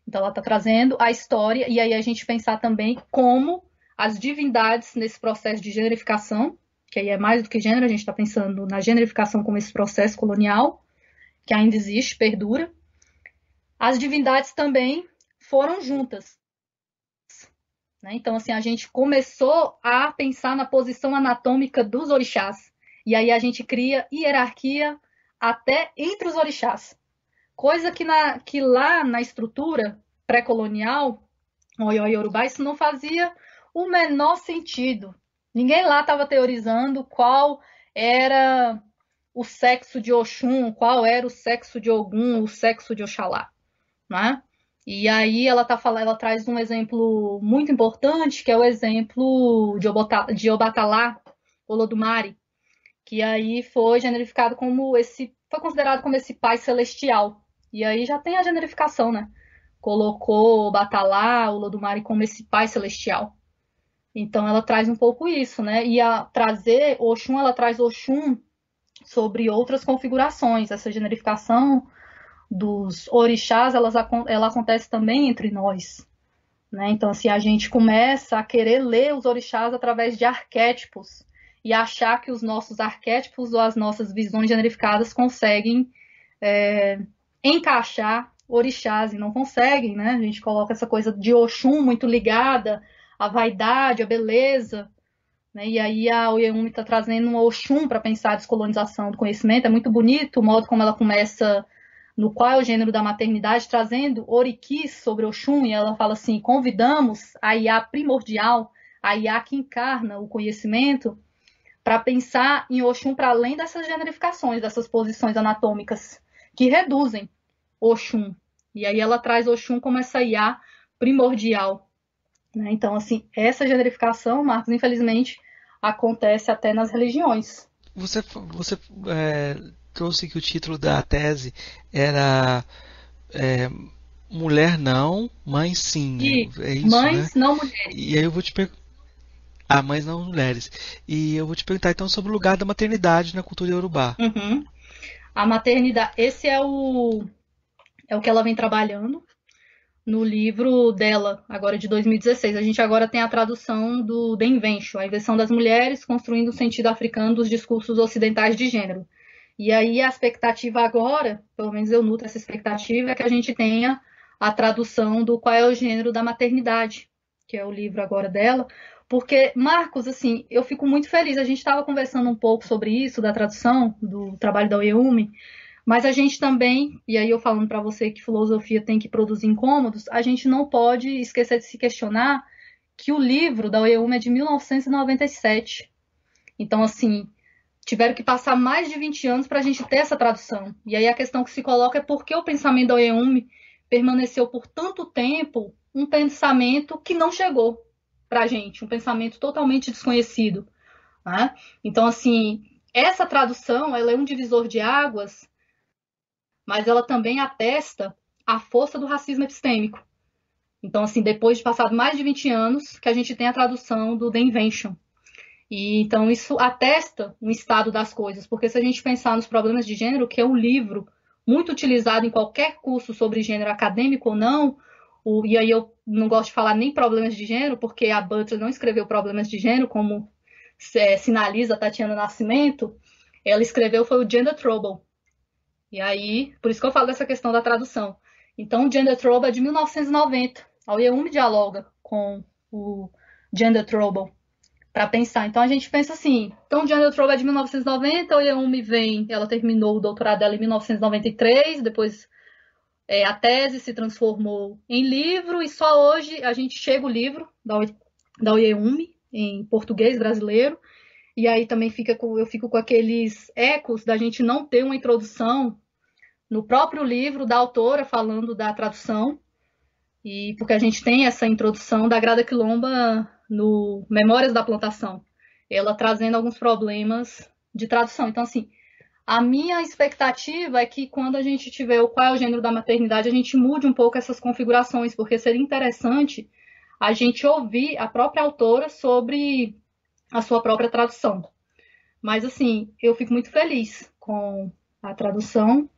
Então, ela está trazendo a história e aí a gente pensar também como as divindades nesse processo de generificação, que aí é mais do que gênero, a gente está pensando na generificação como esse processo colonial, que ainda existe, perdura. As divindades também foram juntas. Né? Então, assim, a gente começou a pensar na posição anatômica dos orixás. E aí a gente cria hierarquia até entre os orixás. Coisa que, na, que lá na estrutura pré-colonial, Oió e Yorubá, isso não fazia o menor sentido. Ninguém lá estava teorizando qual era o sexo de Oxum, qual era o sexo de Ogum, o sexo de Oxalá. Né? E aí ela tá falando, ela traz um exemplo muito importante, que é o exemplo de, Obota, de Obatalá, Olodumare, que aí foi generificado como esse, foi considerado como esse pai celestial. E aí já tem a generificação, né? Colocou Obatalá, Olodumare como esse pai celestial. Então ela traz um pouco isso, né? E a trazer Oxum, ela traz Oxum sobre outras configurações. Essa generificação dos orixás, elas, ela acontece também entre nós. Né? Então, assim, a gente começa a querer ler os orixás através de arquétipos e achar que os nossos arquétipos ou as nossas visões generificadas conseguem é, encaixar orixás e não conseguem, né? A gente coloca essa coisa de Oxum muito ligada à vaidade, à beleza, né? E aí a Oyeumi está trazendo um Oxum para pensar a descolonização do conhecimento. É muito bonito o modo como ela começa no qual é o gênero da maternidade, trazendo Orikis sobre Oxum, e ela fala assim: convidamos a Iá primordial, a Iá que encarna o conhecimento, para pensar em Oxum para além dessas generificações, dessas posições anatômicas que reduzem Oxum. E aí ela traz Oxum como essa Iá primordial. Né? Então, assim, essa generificação, Marcos, infelizmente, acontece até nas religiões. Você, você é, trouxe que o título da tese era é, Mulher não, mãe sim. E é isso, mães né? não mulheres. E aí eu vou te perguntar. Ah, mães não mulheres. E eu vou te perguntar então sobre o lugar da maternidade na cultura iorubá. Uhum. A maternidade, esse é o é o que ela vem trabalhando no livro dela, agora de 2016. A gente agora tem a tradução do The Invention, a invenção das mulheres construindo o sentido africano dos discursos ocidentais de gênero. E aí a expectativa agora, pelo menos eu nutro essa expectativa, é que a gente tenha a tradução do qual é o gênero da maternidade, que é o livro agora dela, porque, Marcos, assim, eu fico muito feliz. A gente estava conversando um pouco sobre isso, da tradução, do trabalho da Oeumi, mas a gente também, e aí eu falando para você que filosofia tem que produzir incômodos, a gente não pode esquecer de se questionar que o livro da Oeumi é de 1997. Então, assim, tiveram que passar mais de 20 anos para a gente ter essa tradução. E aí a questão que se coloca é por que o pensamento da Oeumi permaneceu por tanto tempo um pensamento que não chegou para a gente, um pensamento totalmente desconhecido. Né? Então, assim, essa tradução ela é um divisor de águas, mas ela também atesta a força do racismo epistêmico. Então, assim, depois de passado mais de 20 anos, que a gente tem a tradução do The Invention. E então isso atesta um estado das coisas, porque se a gente pensar nos problemas de gênero, que é um livro muito utilizado em qualquer curso sobre gênero acadêmico ou não, o, e aí eu não gosto de falar nem problemas de gênero, porque a Butler não escreveu problemas de gênero, como é, sinaliza Tatiana Nascimento, ela escreveu foi o Gender Trouble. E aí, por isso que eu falo dessa questão da tradução. Então, o Gender Trouble é de 1990. A Oyeumi dialoga com o Gender Trouble para pensar. Então, a gente pensa assim, então, o Gender Trouble é de 1990, a Oyeumi vem, ela terminou o doutorado dela em 1993, depois é, a tese se transformou em livro e só hoje a gente chega o livro da, da Oyeumi, em português brasileiro, e aí também fica com, eu fico com aqueles ecos da gente não ter uma introdução no próprio livro da autora falando da tradução, e porque a gente tem essa introdução da Grada Quilomba no Memórias da Plantação, ela trazendo alguns problemas de tradução. Então, assim, a minha expectativa é que quando a gente tiver o qual é o gênero da maternidade, a gente mude um pouco essas configurações, porque seria interessante a gente ouvir a própria autora sobre a sua própria tradução. Mas assim, eu fico muito feliz com a tradução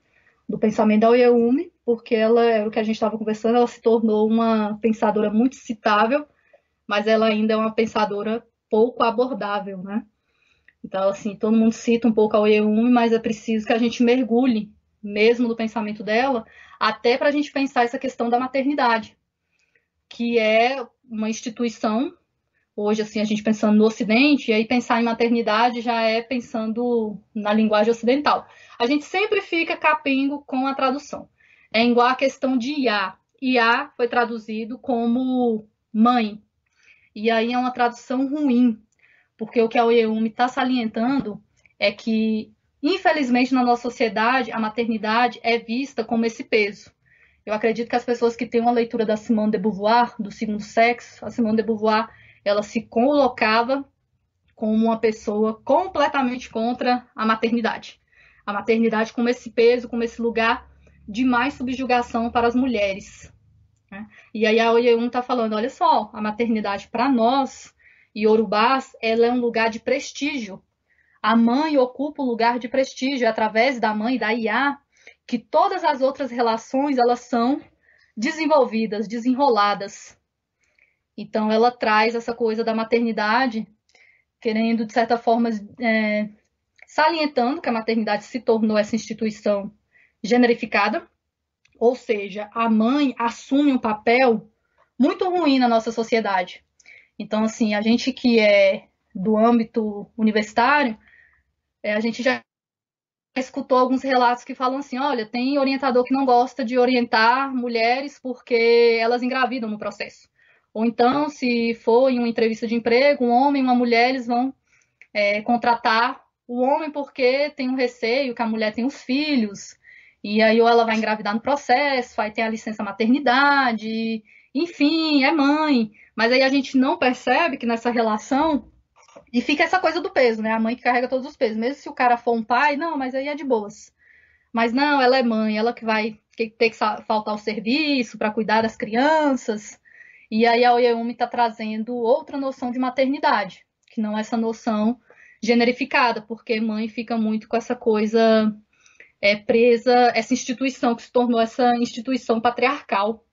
do pensamento da Oyeumi, porque ela era o que a gente estava conversando, ela se tornou uma pensadora muito citável, mas ela ainda é uma pensadora pouco abordável, né? Então, assim, todo mundo cita um pouco a Oyeumi, mas é preciso que a gente mergulhe mesmo no pensamento dela, até para a gente pensar essa questão da maternidade, que é uma instituição, hoje, assim, a gente pensando no Ocidente, e aí pensar em maternidade já é pensando na linguagem ocidental. A gente sempre fica capingo com a tradução. É igual a questão de Iá. Iá foi traduzido como mãe. E aí é uma tradução ruim, porque o que a Oyeumi está salientando é que, infelizmente, na nossa sociedade, a maternidade é vista como esse peso. Eu acredito que as pessoas que têm uma leitura da Simone de Beauvoir, do segundo sexo, a Simone de Beauvoir, ela se colocava como uma pessoa completamente contra a maternidade. A maternidade como esse peso, como esse lugar de mais subjugação para as mulheres. Né? E aí a Oyeun está falando, olha só, a maternidade para nós Urubás, ela é um lugar de prestígio. A mãe ocupa o lugar de prestígio através da mãe, da Iá, que todas as outras relações elas são desenvolvidas, desenroladas. Então, ela traz essa coisa da maternidade, querendo, de certa forma, é, salientando que a maternidade se tornou essa instituição generificada, ou seja, a mãe assume um papel muito ruim na nossa sociedade. Então, assim, a gente que é do âmbito universitário, é, a gente já escutou alguns relatos que falam assim: olha, tem orientador que não gosta de orientar mulheres porque elas engravidam no processo. Ou então, se for em uma entrevista de emprego, um homem e uma mulher, eles vão é, contratar o homem porque tem um receio que a mulher tem os filhos, e aí ou ela vai engravidar no processo, vai ter a licença maternidade, enfim, é mãe. Mas aí a gente não percebe que nessa relação e fica essa coisa do peso, né? A mãe que carrega todos os pesos. Mesmo se o cara for um pai, não, mas aí é de boas. Mas não, ela é mãe, ela que vai ter que faltar o serviço para cuidar das crianças. E aí a Oyeumi está trazendo outra noção de maternidade, que não é essa noção generificada, porque mãe fica muito com essa coisa é, presa, essa instituição que se tornou essa instituição patriarcal.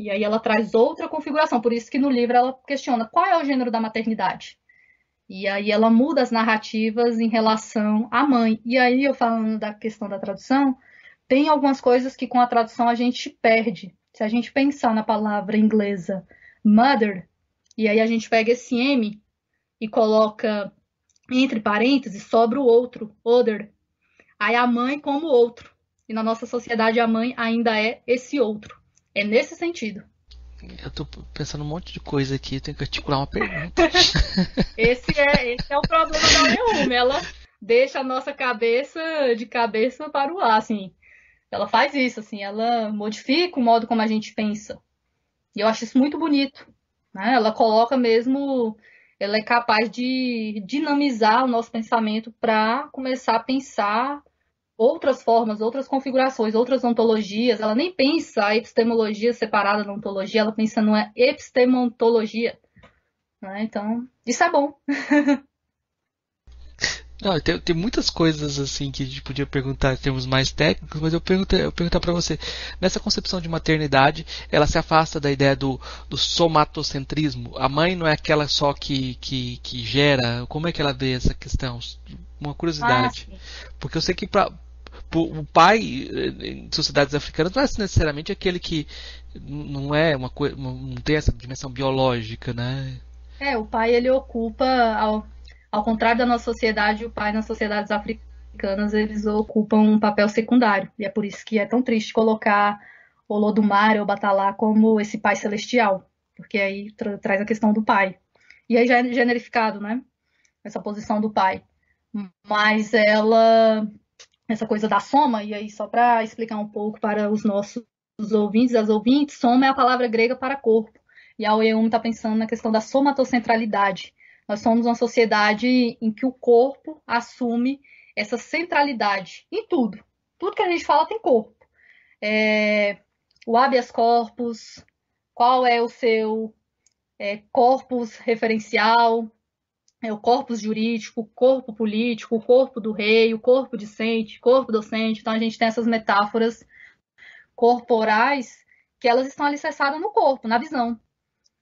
E aí ela traz outra configuração, por isso que no livro ela questiona qual é o gênero da maternidade. E aí ela muda as narrativas em relação à mãe. E aí eu falando da questão da tradução, tem algumas coisas que com a tradução a gente perde. Se a gente pensar na palavra inglesa mother, e aí a gente pega esse M e coloca entre parênteses, sobra o outro, other. Aí a mãe como outro. E na nossa sociedade a mãe ainda é esse outro. É nesse sentido. Eu tô pensando um monte de coisa aqui, tenho que articular uma pergunta. esse, é, esse é o problema da Neume. Ela deixa a nossa cabeça de cabeça para o ar, assim. Ela faz isso, assim, ela modifica o modo como a gente pensa. E eu acho isso muito bonito. Né? Ela coloca mesmo ela é capaz de dinamizar o nosso pensamento para começar a pensar outras formas, outras configurações, outras ontologias. Ela nem pensa a epistemologia separada da ontologia, ela pensa numa epistemontologia. Né? Então, isso é bom. Não, tem, tem, muitas coisas assim que a gente podia perguntar em termos mais técnicos, mas eu pergunto eu perguntar para você, nessa concepção de maternidade, ela se afasta da ideia do, do somatocentrismo. A mãe não é aquela só que, que, que gera. Como é que ela vê essa questão? Uma curiosidade. Ah, Porque eu sei que para o pai em sociedades africanas não é necessariamente aquele que não é uma coisa, não tem essa dimensão biológica, né? É, o pai ele ocupa ao ao contrário da nossa sociedade, o pai nas sociedades africanas eles ocupam um papel secundário. E é por isso que é tão triste colocar o Olodumare ou Batalá como esse pai celestial, porque aí tra traz a questão do pai. E aí já é generificado, né? Essa posição do pai. Mas ela, essa coisa da soma, e aí só para explicar um pouco para os nossos ouvintes, as ouvintes, soma é a palavra grega para corpo. E a Oeum está pensando na questão da somatocentralidade, nós somos uma sociedade em que o corpo assume essa centralidade em tudo. Tudo que a gente fala tem corpo. É, o habeas corpus, qual é o seu é, corpus referencial, é o corpus jurídico, o corpo político, o corpo do rei, o corpo discente, corpo docente. Então a gente tem essas metáforas corporais que elas estão alicerçadas no corpo, na visão.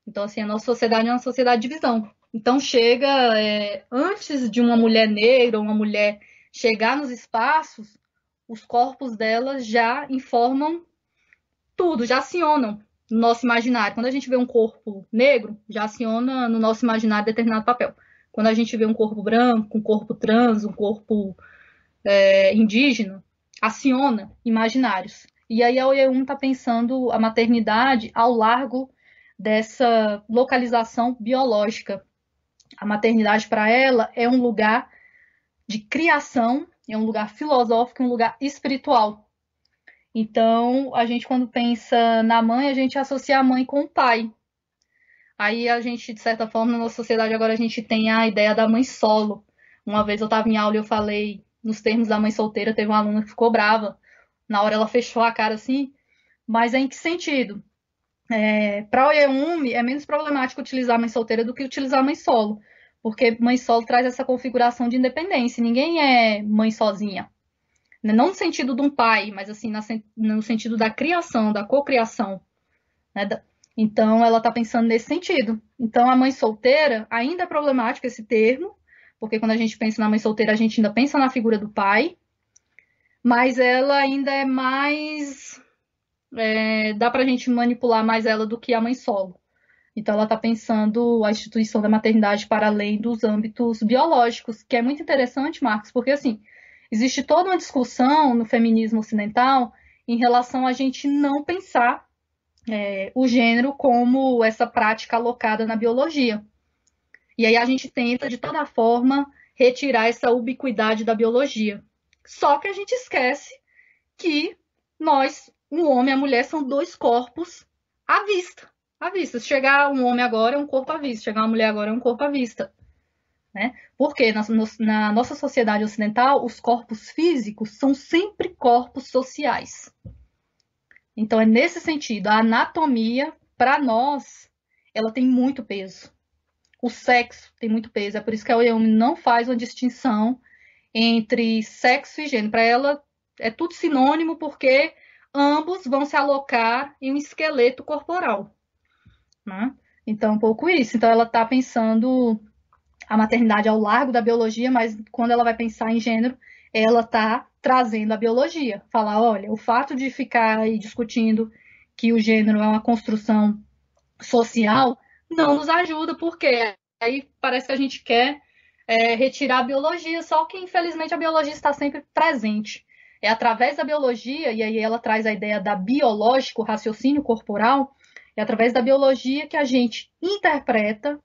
Então, assim, a nossa sociedade é uma sociedade de visão. Então chega é, antes de uma mulher negra, uma mulher chegar nos espaços, os corpos delas já informam tudo, já acionam no nosso imaginário. Quando a gente vê um corpo negro, já aciona no nosso imaginário determinado papel. Quando a gente vê um corpo branco, um corpo trans, um corpo é, indígena, aciona imaginários. E aí a OE1 está pensando a maternidade ao largo dessa localização biológica a maternidade para ela é um lugar de criação, é um lugar filosófico, um lugar espiritual. Então, a gente quando pensa na mãe, a gente associa a mãe com o pai. Aí a gente, de certa forma, na nossa sociedade agora a gente tem a ideia da mãe solo. Uma vez eu estava em aula e eu falei nos termos da mãe solteira, teve uma aluna que ficou brava. Na hora ela fechou a cara assim, mas em que sentido? É, para o EUME é menos problemático utilizar mãe solteira do que utilizar mãe solo, porque mãe solo traz essa configuração de independência. Ninguém é mãe sozinha. Né? Não no sentido de um pai, mas assim no sentido da criação, da cocriação. Né? Então, ela está pensando nesse sentido. Então, a mãe solteira ainda é problemático esse termo, porque quando a gente pensa na mãe solteira, a gente ainda pensa na figura do pai, mas ela ainda é mais. É, dá para a gente manipular mais ela do que a mãe solo. Então, ela está pensando a instituição da maternidade para além dos âmbitos biológicos, que é muito interessante, Marcos, porque assim existe toda uma discussão no feminismo ocidental em relação a gente não pensar é, o gênero como essa prática alocada na biologia. E aí a gente tenta, de toda forma, retirar essa ubiquidade da biologia. Só que a gente esquece que nós, um homem e a mulher, são dois corpos à vista à vista. Se chegar um homem agora, é um corpo à vista. Chegar uma mulher agora, é um corpo à vista. Né? Porque na, na nossa sociedade ocidental, os corpos físicos são sempre corpos sociais. Então, é nesse sentido, a anatomia, para nós, ela tem muito peso. O sexo tem muito peso. É por isso que a Oyeumi não faz uma distinção entre sexo e gênero. Para ela, é tudo sinônimo, porque ambos vão se alocar em um esqueleto corporal. Né? Então, um pouco isso. Então, ela está pensando a maternidade ao largo da biologia, mas quando ela vai pensar em gênero, ela está trazendo a biologia. Falar, olha, o fato de ficar aí discutindo que o gênero é uma construção social não nos ajuda, porque aí parece que a gente quer é, retirar a biologia, só que infelizmente a biologia está sempre presente. É através da biologia, e aí ela traz a ideia da biológico, raciocínio corporal, é através da biologia que a gente interpreta,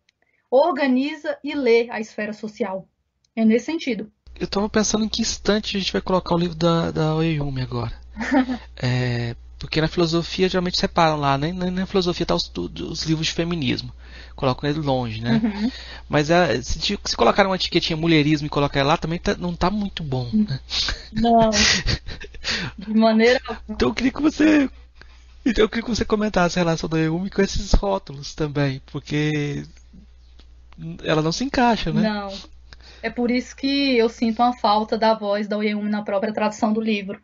organiza e lê a esfera social. É nesse sentido. Eu estava pensando em que instante a gente vai colocar o livro da, da Oyumi agora. é, porque na filosofia geralmente separam lá, nem, nem na filosofia tá os, os, livros de feminismo. Colocam ele longe, né? Uhum. Mas é, se, se colocar uma etiquetinha mulherismo e colocar lá, também tá, não tá muito bom. Né? Não. De maneira. então eu queria que você então eu queria que você comentasse a relação da Yumi com esses rótulos também, porque ela não se encaixa, né? Não. É por isso que eu sinto uma falta da voz da Oyumi na própria tradução do livro.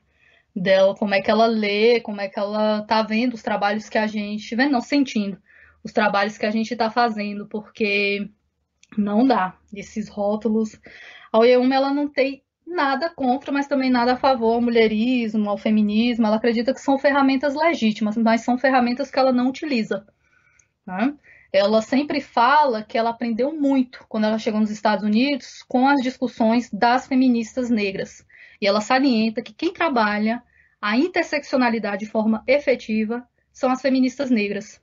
Dela, como é que ela lê, como é que ela tá vendo os trabalhos que a gente. Vendo, não, sentindo os trabalhos que a gente tá fazendo, porque não dá. Esses rótulos. A Oyumi, ela não tem nada contra, mas também nada a favor ao mulherismo, ao feminismo. Ela acredita que são ferramentas legítimas, mas são ferramentas que ela não utiliza. Né? Ela sempre fala que ela aprendeu muito quando ela chegou nos Estados Unidos com as discussões das feministas negras. E ela salienta que quem trabalha a interseccionalidade de forma efetiva são as feministas negras.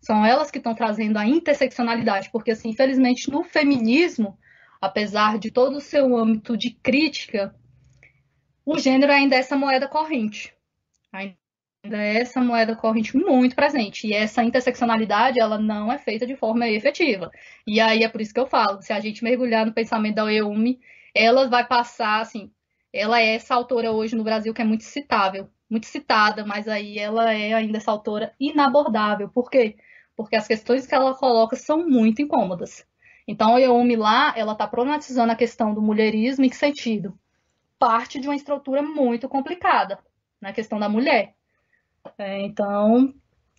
São elas que estão trazendo a interseccionalidade, porque, assim, infelizmente, no feminismo, apesar de todo o seu âmbito de crítica, o gênero ainda é essa moeda corrente. Ainda essa moeda corrente muito presente. E essa interseccionalidade, ela não é feita de forma efetiva. E aí é por isso que eu falo, se a gente mergulhar no pensamento da Oeumi, ela vai passar, assim, ela é essa autora hoje no Brasil que é muito citável, muito citada, mas aí ela é ainda essa autora inabordável. Por quê? Porque as questões que ela coloca são muito incômodas. Então, a Yomi lá, ela está problematizando a questão do mulherismo em que sentido? Parte de uma estrutura muito complicada na questão da mulher. É, então,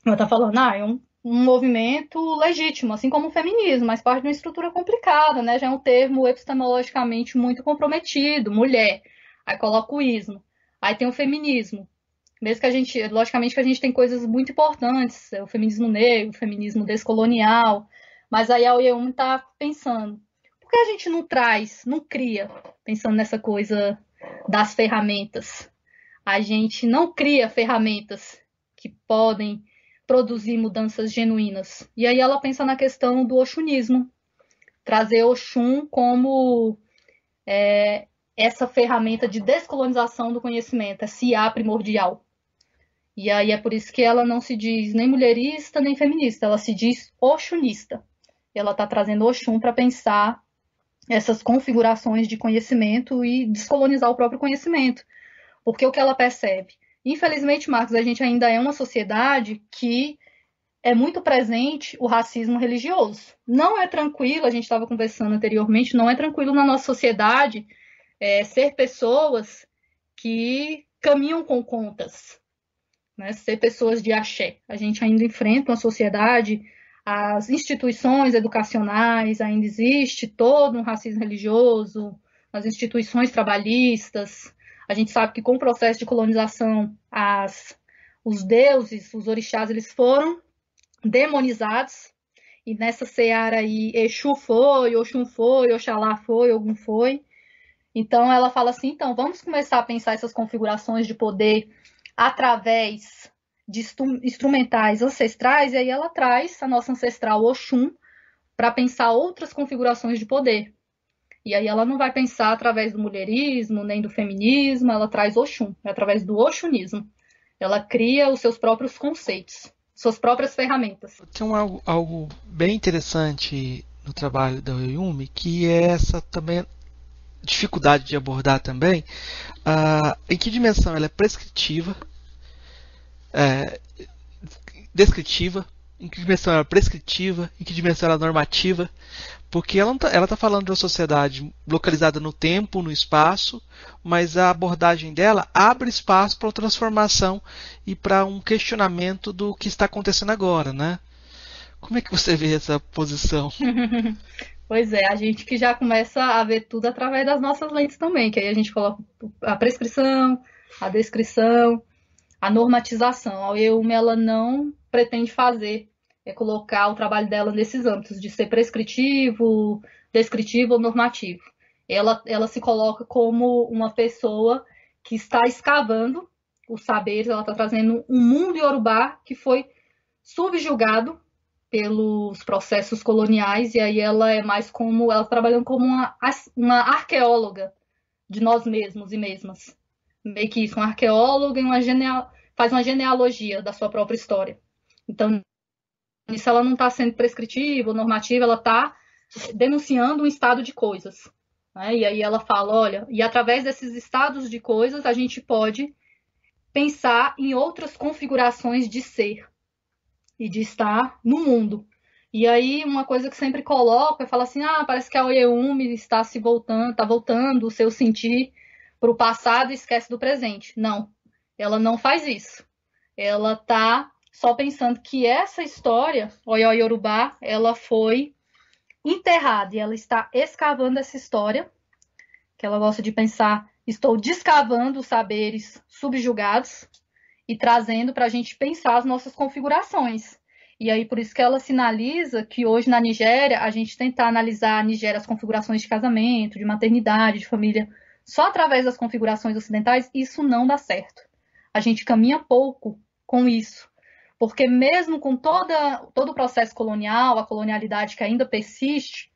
ela está falando, ah, é um, um, movimento legítimo, assim como o feminismo, mas parte de uma estrutura complicada, né? Já é um termo epistemologicamente muito comprometido, mulher. Aí coloca o ismo. Aí tem o feminismo. Mesmo que a gente, logicamente que a gente tem coisas muito importantes, o feminismo negro, o feminismo descolonial, mas aí a OEUM está pensando, por que a gente não traz, não cria, pensando nessa coisa das ferramentas? A gente não cria ferramentas que podem produzir mudanças genuínas. E aí ela pensa na questão do oxunismo, trazer Oxum como é, essa ferramenta de descolonização do conhecimento, esse IA primordial. E aí é por isso que ela não se diz nem mulherista nem feminista, ela se diz oxunista ela está trazendo Oxum para pensar essas configurações de conhecimento e descolonizar o próprio conhecimento. Porque o que ela percebe? Infelizmente, Marcos, a gente ainda é uma sociedade que é muito presente o racismo religioso. Não é tranquilo, a gente estava conversando anteriormente, não é tranquilo na nossa sociedade é, ser pessoas que caminham com contas. né, ser pessoas de axé. A gente ainda enfrenta uma sociedade, as instituições educacionais, ainda existe todo um racismo religioso, as instituições trabalhistas. A gente sabe que com o processo de colonização, as, os deuses, os orixás, eles foram demonizados. E nessa seara aí, Exu foi, Oxum foi, Oxalá foi, Ogum foi. Então ela fala assim, então vamos começar a pensar essas configurações de poder através de instrumentais ancestrais, e aí ela traz a nossa ancestral Oxum para pensar outras configurações de poder. E aí ela não vai pensar através do mulherismo, nem do feminismo, ela traz Oxum, é através do Oxunismo. Ela cria os seus próprios conceitos, suas próprias ferramentas. Tem algo, algo bem interessante no trabalho da Oyumi, que é essa também dificuldade de abordar também, uh, em que dimensão ela é prescritiva, é, descritiva, em que dimensão ela é prescritiva, em que dimensão ela é normativa, porque ela está tá falando de uma sociedade localizada no tempo, no espaço, mas a abordagem dela abre espaço para transformação e para um questionamento do que está acontecendo agora, né? Como é que você vê essa posição? Pois é, a gente que já começa a ver tudo através das nossas lentes também, que aí a gente coloca a prescrição, a descrição, a normatização. A EUM ela não pretende fazer é colocar o trabalho dela nesses âmbitos de ser prescritivo, descritivo ou normativo. Ela, ela se coloca como uma pessoa que está escavando os saberes, ela está trazendo um mundo iorubá que foi subjugado pelos processos coloniais, e aí ela é mais como, ela tá trabalhando como uma, uma arqueóloga de nós mesmos e mesmas. Meio que isso, uma arqueóloga e uma geneal, faz uma genealogia da sua própria história. Então, isso ela não está sendo prescritiva normativa, ela está denunciando um estado de coisas. Né? E aí ela fala, olha, e através desses estados de coisas a gente pode pensar em outras configurações de ser e de estar no mundo. E aí uma coisa que sempre coloca é fala assim, ah, parece que a Oyeumi está se voltando, está voltando o seu sentir para o passado e esquece do presente. Não, ela não faz isso. Ela está só pensando que essa história, Oyo Yorubá, ela foi enterrada e ela está escavando essa história, que ela gosta de pensar, estou descavando os saberes subjugados e trazendo para a gente pensar as nossas configurações. E aí, por isso que ela sinaliza que hoje na Nigéria, a gente tentar analisar a Nigéria as configurações de casamento, de maternidade, de família, só através das configurações ocidentais, isso não dá certo. A gente caminha pouco com isso. Porque mesmo com toda, todo o processo colonial, a colonialidade que ainda persiste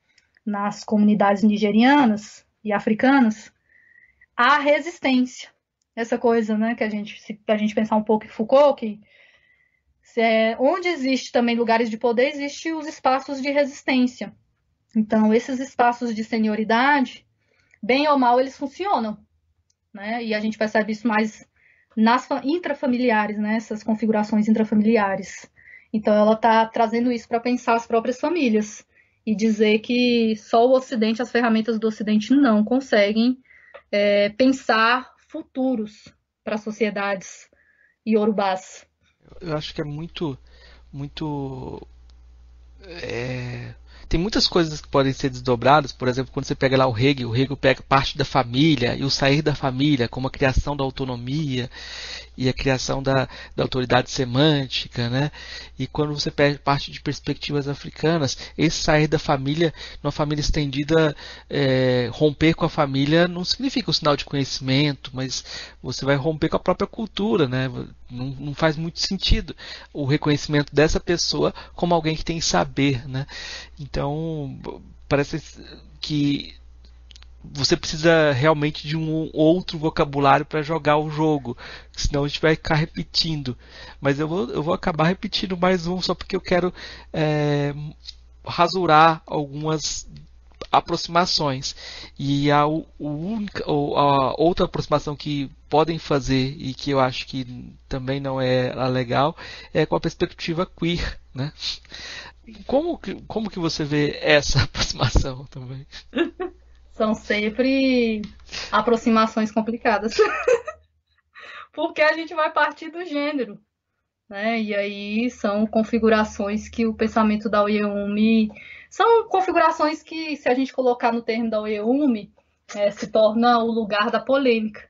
nas comunidades nigerianas e africanas, há resistência essa coisa, né, que a gente, se a gente pensar um pouco em Foucault, que é, onde existe também lugares de poder, existem os espaços de resistência. Então, esses espaços de senioridade, bem ou mal, eles funcionam. Né? E a gente percebe isso mais nas intrafamiliares, né? essas configurações intrafamiliares. Então, ela está trazendo isso para pensar as próprias famílias e dizer que só o Ocidente, as ferramentas do Ocidente não conseguem é, pensar futuros para sociedades iorubás. Eu acho que é muito, muito é, tem muitas coisas que podem ser desdobradas, por exemplo, quando você pega lá o Hegel, o Hegel pega parte da família e o sair da família, como a criação da autonomia e a criação da, da autoridade semântica, né? E quando você perde parte de perspectivas africanas, esse sair da família, numa família estendida, é, romper com a família não significa um sinal de conhecimento, mas você vai romper com a própria cultura, né? Não, não faz muito sentido o reconhecimento dessa pessoa como alguém que tem saber, né? Então parece que você precisa realmente de um outro vocabulário para jogar o jogo, senão a gente vai ficar repetindo. Mas eu vou, eu vou acabar repetindo mais um só porque eu quero é, rasurar algumas aproximações. E a, única, a outra aproximação que podem fazer e que eu acho que também não é legal é com a perspectiva queer. Né? Como, que, como que você vê essa aproximação também? São sempre aproximações complicadas. Porque a gente vai partir do gênero. né? E aí são configurações que o pensamento da Oyeumi são configurações que, se a gente colocar no termo da Oyeumi, é, se torna o lugar da polêmica,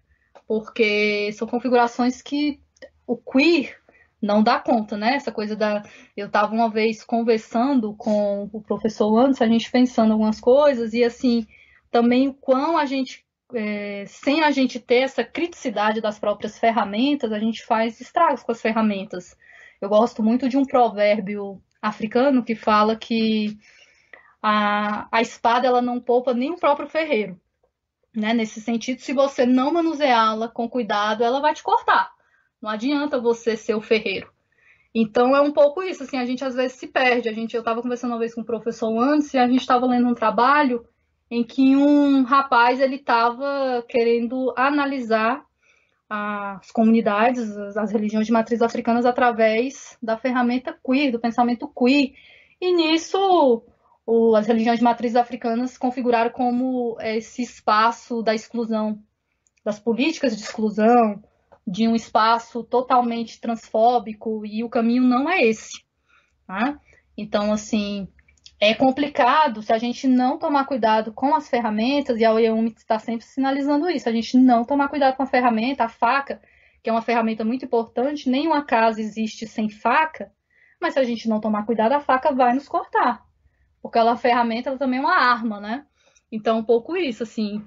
porque são configurações que o queer não dá conta, né? Essa coisa da. Eu estava uma vez conversando com o professor antes, a gente pensando algumas coisas, e assim, também o quão a gente, é, sem a gente ter essa criticidade das próprias ferramentas, a gente faz estragos com as ferramentas. Eu gosto muito de um provérbio africano que fala que a, a espada ela não poupa nem o próprio ferreiro. Né? Nesse sentido, se você não manuseá-la com cuidado, ela vai te cortar. Não adianta você ser o ferreiro. Então é um pouco isso, assim, a gente às vezes se perde. A gente, eu estava conversando uma vez com um professor antes e a gente estava lendo um trabalho em que um rapaz ele estava querendo analisar as comunidades, as religiões de matriz africanas através da ferramenta queer, do pensamento queer. E nisso o, as religiões de matriz africanas configuraram como esse espaço da exclusão, das políticas de exclusão, de um espaço totalmente transfóbico, e o caminho não é esse. Tá? Então, assim, é complicado se a gente não tomar cuidado com as ferramentas, e a OEUM está sempre sinalizando isso, a gente não tomar cuidado com a ferramenta, a faca, que é uma ferramenta muito importante, nenhuma casa existe sem faca, mas se a gente não tomar cuidado, a faca vai nos cortar. Porque ela, a ferramenta ela também é uma arma, né? Então, um pouco isso, assim,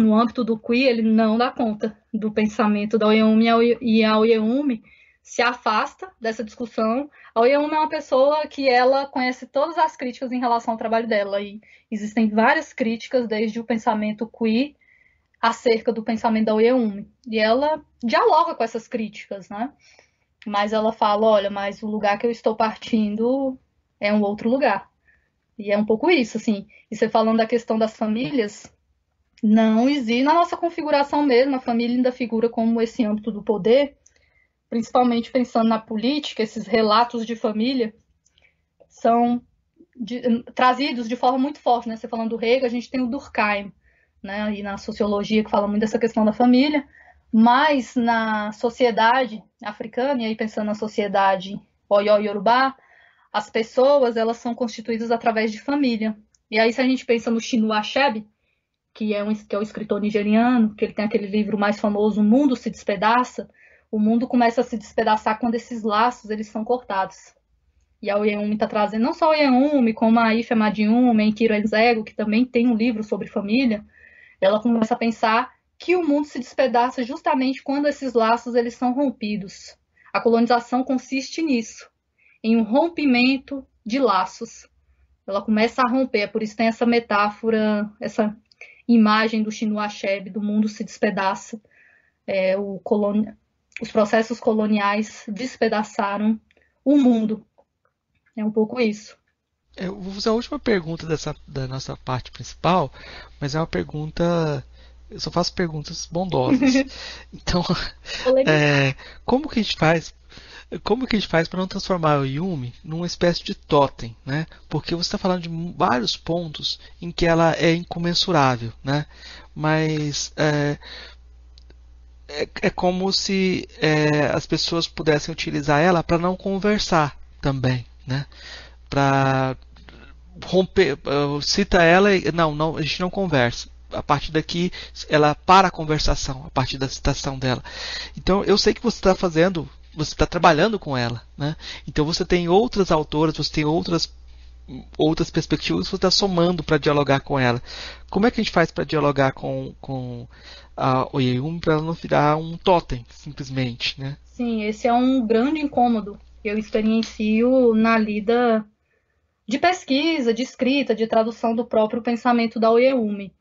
no âmbito do QI, ele não dá conta do pensamento da Oyeumi e a Oyeumi se afasta dessa discussão. A Oyeumi é uma pessoa que ela conhece todas as críticas em relação ao trabalho dela e existem várias críticas desde o pensamento QI acerca do pensamento da Oyeumi. E ela dialoga com essas críticas, né? Mas ela fala, olha, mas o lugar que eu estou partindo é um outro lugar. E é um pouco isso, assim. E você falando da questão das famílias, não existe. Na nossa configuração mesmo, a família ainda figura como esse âmbito do poder, principalmente pensando na política, esses relatos de família são de, trazidos de forma muito forte, né? Você falando do Hegel, a gente tem o Durkheim, né? E na sociologia que fala muito dessa questão da família, mas na sociedade africana, e aí pensando na sociedade Oyo Yorubá, as pessoas elas são constituídas através de família. E aí se a gente pensa no Chinua Achebe, que é, um, que é o escritor nigeriano, que ele tem aquele livro mais famoso, O Mundo se Despedaça, o mundo começa a se despedaçar quando esses laços eles são cortados. E a Oyeumi está trazendo não só a Oyeumi, como a Ife Madiume, Enkiro Enzego, que também tem um livro sobre família, ela começa a pensar que o mundo se despedaça justamente quando esses laços eles são rompidos. A colonização consiste nisso, em um rompimento de laços. Ela começa a romper, é por isso tem essa metáfora, essa imagem do Chinua Achebe, do mundo se despedaça. É. Os processos coloniais despedaçaram o mundo. É um pouco isso. Eu vou fazer a última pergunta dessa, da nossa parte principal, mas é uma pergunta. Eu só faço perguntas bondosas. então, é, como que a gente faz como que a gente faz para não transformar o Yumi numa espécie de totem, né? Porque você está falando de vários pontos em que ela é incomensurável, né? Mas é, é, é como se é, as pessoas pudessem utilizar ela para não conversar também, né? Para romper, cita ela e não, não, a gente não conversa a partir daqui ela para a conversação a partir da citação dela. Então eu sei que você está fazendo você está trabalhando com ela, né? Então você tem outras autoras, você tem outras outras perspectivas, você está somando para dialogar com ela. Como é que a gente faz para dialogar com, com a Oyeyumi para ela não virar um totem, simplesmente, né? Sim, esse é um grande incômodo que eu experiencio na lida de pesquisa, de escrita, de tradução do próprio pensamento da Oyeyumi.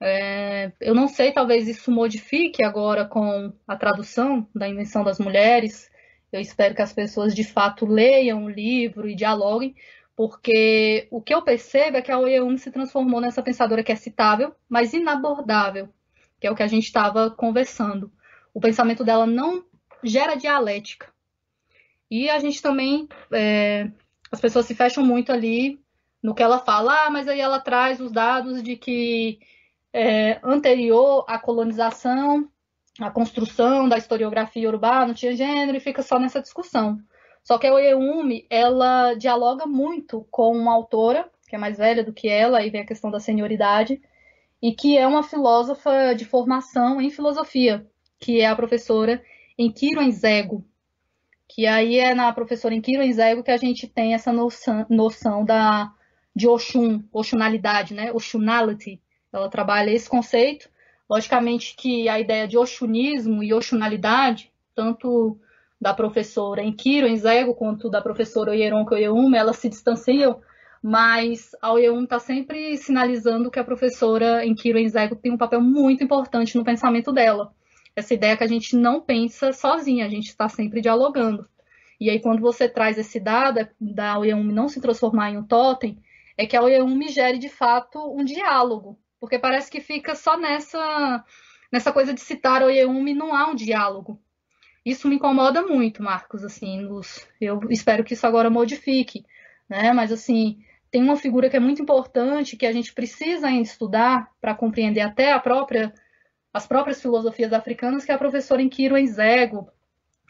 É, eu não sei, talvez isso modifique agora com a tradução da Invenção das Mulheres, eu espero que as pessoas de fato leiam o livro e dialoguem, porque o que eu percebo é que a Oyeum se transformou nessa pensadora que é citável, mas inabordável, que é o que a gente estava conversando. O pensamento dela não gera dialética. E a gente também, é, as pessoas se fecham muito ali no que ela fala, ah, mas aí ela traz os dados de que é, anterior à colonização a construção da historiografia urbana tinha gênero e fica só nessa discussão. Só que a Oyeumi, ela dialoga muito com uma autora, que é mais velha do que ela, aí vem a questão da senioridade, e que é uma filósofa de formação em filosofia, que é a professora Enkiro Enzego, que aí é na professora Enkiro Enzego que a gente tem essa noção, noção da, de Oxum, Oxunalidade, né? Oxunality. Ela trabalha esse conceito. Logicamente que a ideia de Oxunismo e Oxunalidade, tanto da professora Enkiro Enzego quanto da professora Oyeronko Oyeuma, elas se distanciam mas a OEUM está sempre sinalizando que a professora Enkiro Enzego tem um papel muito importante no pensamento dela. Essa ideia que a gente não pensa sozinha, a gente está sempre dialogando. E aí, quando você traz esse dado da OEUM não se transformar em um totem, é que a OEUM gere de fato um diálogo, porque parece que fica só nessa, nessa coisa de citar e não há um diálogo. Isso me incomoda muito, Marcos, assim, nos, eu espero que isso agora modifique, né? Mas assim, tem uma figura que é muito importante, que a gente precisa ainda estudar para compreender até a própria, as próprias filosofias africanas, que é a professora Enkiro Enzego,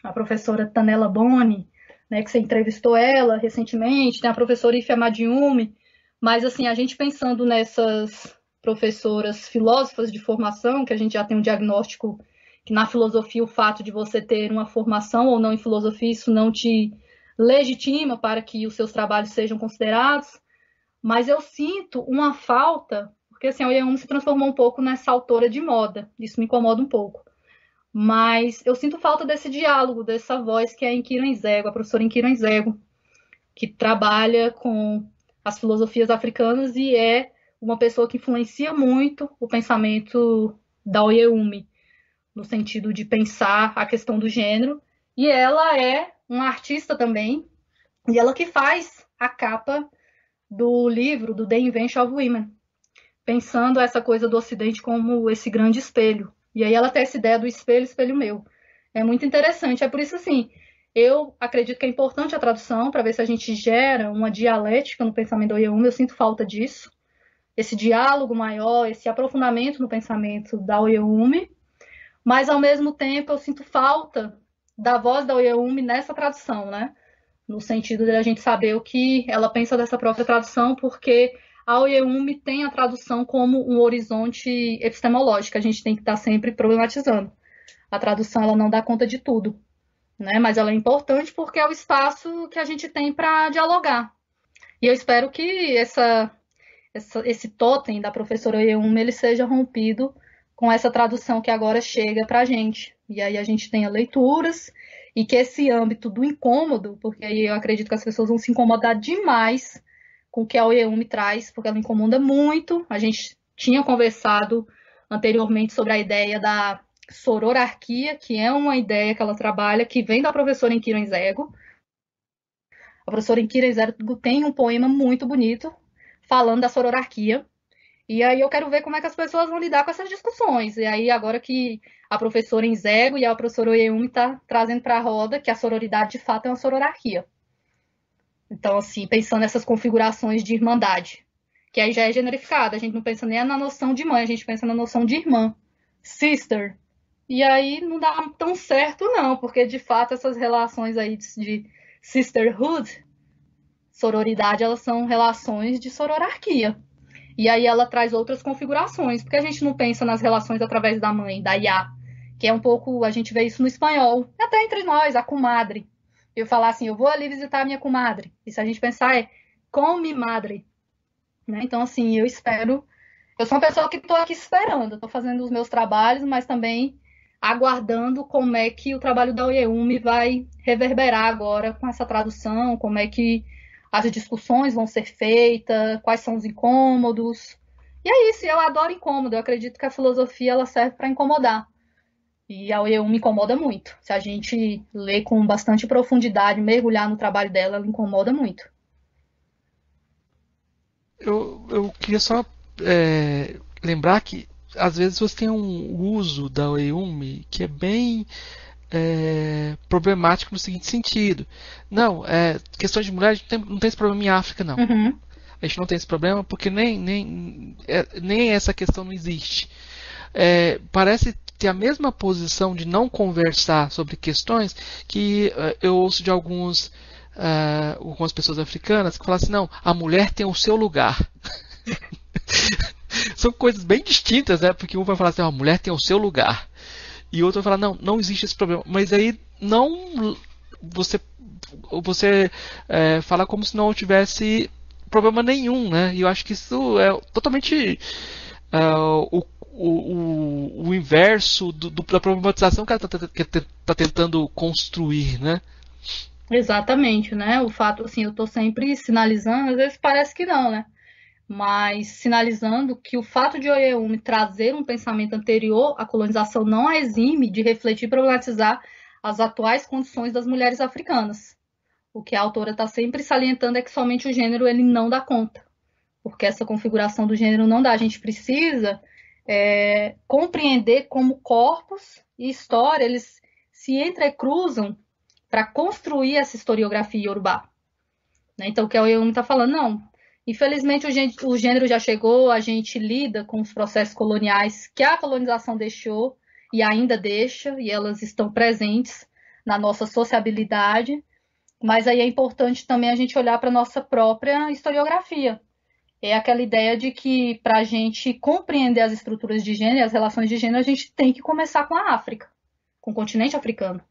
a professora Tanela Boni, né, que você entrevistou ela recentemente, tem a professora Ife Amadiume, mas assim, a gente pensando nessas professoras filósofas de formação, que a gente já tem um diagnóstico que na filosofia o fato de você ter uma formação ou não em filosofia, isso não te legitima para que os seus trabalhos sejam considerados mas eu sinto uma falta, porque assim, a Oyeum se transformou um pouco nessa autora de moda, isso me incomoda um pouco. Mas eu sinto falta desse diálogo, dessa voz que é em Kiran Zego, a professora em Kiran Zego, que trabalha com as filosofias africanas e é uma pessoa que influencia muito o pensamento da Oyeumi, no sentido de pensar a questão do gênero. E ela é uma artista também, e ela que faz a capa do livro do The Invention of Women, pensando essa coisa do Ocidente como esse grande espelho. E aí ela tem essa ideia do espelho, espelho meu. É muito interessante. É por isso assim, eu acredito que é importante a tradução para ver se a gente gera uma dialética no pensamento do Oyeum. Eu sinto falta disso. Esse diálogo maior, esse aprofundamento no pensamento da Oyeume, mas ao mesmo tempo eu sinto falta da voz da Oyeume nessa tradução, né? no sentido de a gente saber o que ela pensa dessa própria tradução, porque a Oyeumi tem a tradução como um horizonte epistemológico, a gente tem que estar sempre problematizando. A tradução ela não dá conta de tudo, né? mas ela é importante porque é o espaço que a gente tem para dialogar. E eu espero que essa, esse totem da professora Oyeumi ele seja rompido com essa tradução que agora chega para a gente. E aí a gente tenha leituras e que esse âmbito do incômodo, porque aí eu acredito que as pessoas vão se incomodar demais com o que a OEUM traz, porque ela incomoda muito. A gente tinha conversado anteriormente sobre a ideia da sororarquia, que é uma ideia que ela trabalha, que vem da professora Enkira Enzego. A professora Enkira Enzego tem um poema muito bonito falando da sororarquia, e aí eu quero ver como é que as pessoas vão lidar com essas discussões. E aí, agora que a professora Inzego e a professora Oyeumi está trazendo para a roda que a sororidade de fato é uma sororarquia. Então, assim, pensando nessas configurações de irmandade, que aí já é generificada, a gente não pensa nem na noção de mãe, a gente pensa na noção de irmã, sister. E aí não dá tão certo, não, porque de fato essas relações aí de sisterhood, sororidade, elas são relações de sororarquia. E aí ela traz outras configurações, porque a gente não pensa nas relações através da mãe, da Iá, que é um pouco, a gente vê isso no espanhol, até entre nós, a comadre. Eu falar assim, eu vou ali visitar a minha comadre. E se a gente pensar é, com mi madre. Né? Então, assim, eu espero. Eu sou uma pessoa que estou aqui esperando, estou fazendo os meus trabalhos, mas também aguardando como é que o trabalho da OEUM vai reverberar agora com essa tradução, como é que as discussões vão ser feitas, quais são os incômodos. E é isso, eu adoro incômodo, eu acredito que a filosofia ela serve para incomodar. E a eu me incomoda muito. Se a gente lê com bastante profundidade, mergulhar no trabalho dela, ela incomoda muito. Eu, eu queria só é, lembrar que às vezes você tem um uso da Oeumi que é bem é, problemático no seguinte sentido. Não, é, questões de mulher, a gente tem, não tem esse problema em África, não. Uhum. A gente não tem esse problema porque nem, nem, é, nem essa questão não existe. É, parece tem a mesma posição de não conversar sobre questões que uh, eu ouço de alguns uh, algumas pessoas africanas que falam assim, não, a mulher tem o seu lugar. São coisas bem distintas, né? Porque um vai falar assim, a mulher tem o seu lugar. E outro vai falar, não, não existe esse problema. Mas aí não você você é, fala como se não tivesse problema nenhum, né? E eu acho que isso é totalmente uh, o, o, o, inverso do, do, da problematização que ela está tá tentando construir, né? Exatamente, né? O fato, assim, eu estou sempre sinalizando, às vezes parece que não, né? Mas sinalizando que o fato de Oyeumi trazer um pensamento anterior à colonização não a exime de refletir e problematizar as atuais condições das mulheres africanas. O que a autora está sempre salientando é que somente o gênero ele não dá conta, porque essa configuração do gênero não dá. A gente precisa é, compreender como corpos e história eles se entrecruzam para construir essa historiografia iorubá. Né? Então, o que a Oyumi está falando, não. Infelizmente, o gênero já chegou, a gente lida com os processos coloniais que a colonização deixou e ainda deixa, e elas estão presentes na nossa sociabilidade, mas aí é importante também a gente olhar para a nossa própria historiografia. É aquela ideia de que para a gente compreender as estruturas de gênero e as relações de gênero, a gente tem que começar com a África, com o continente africano.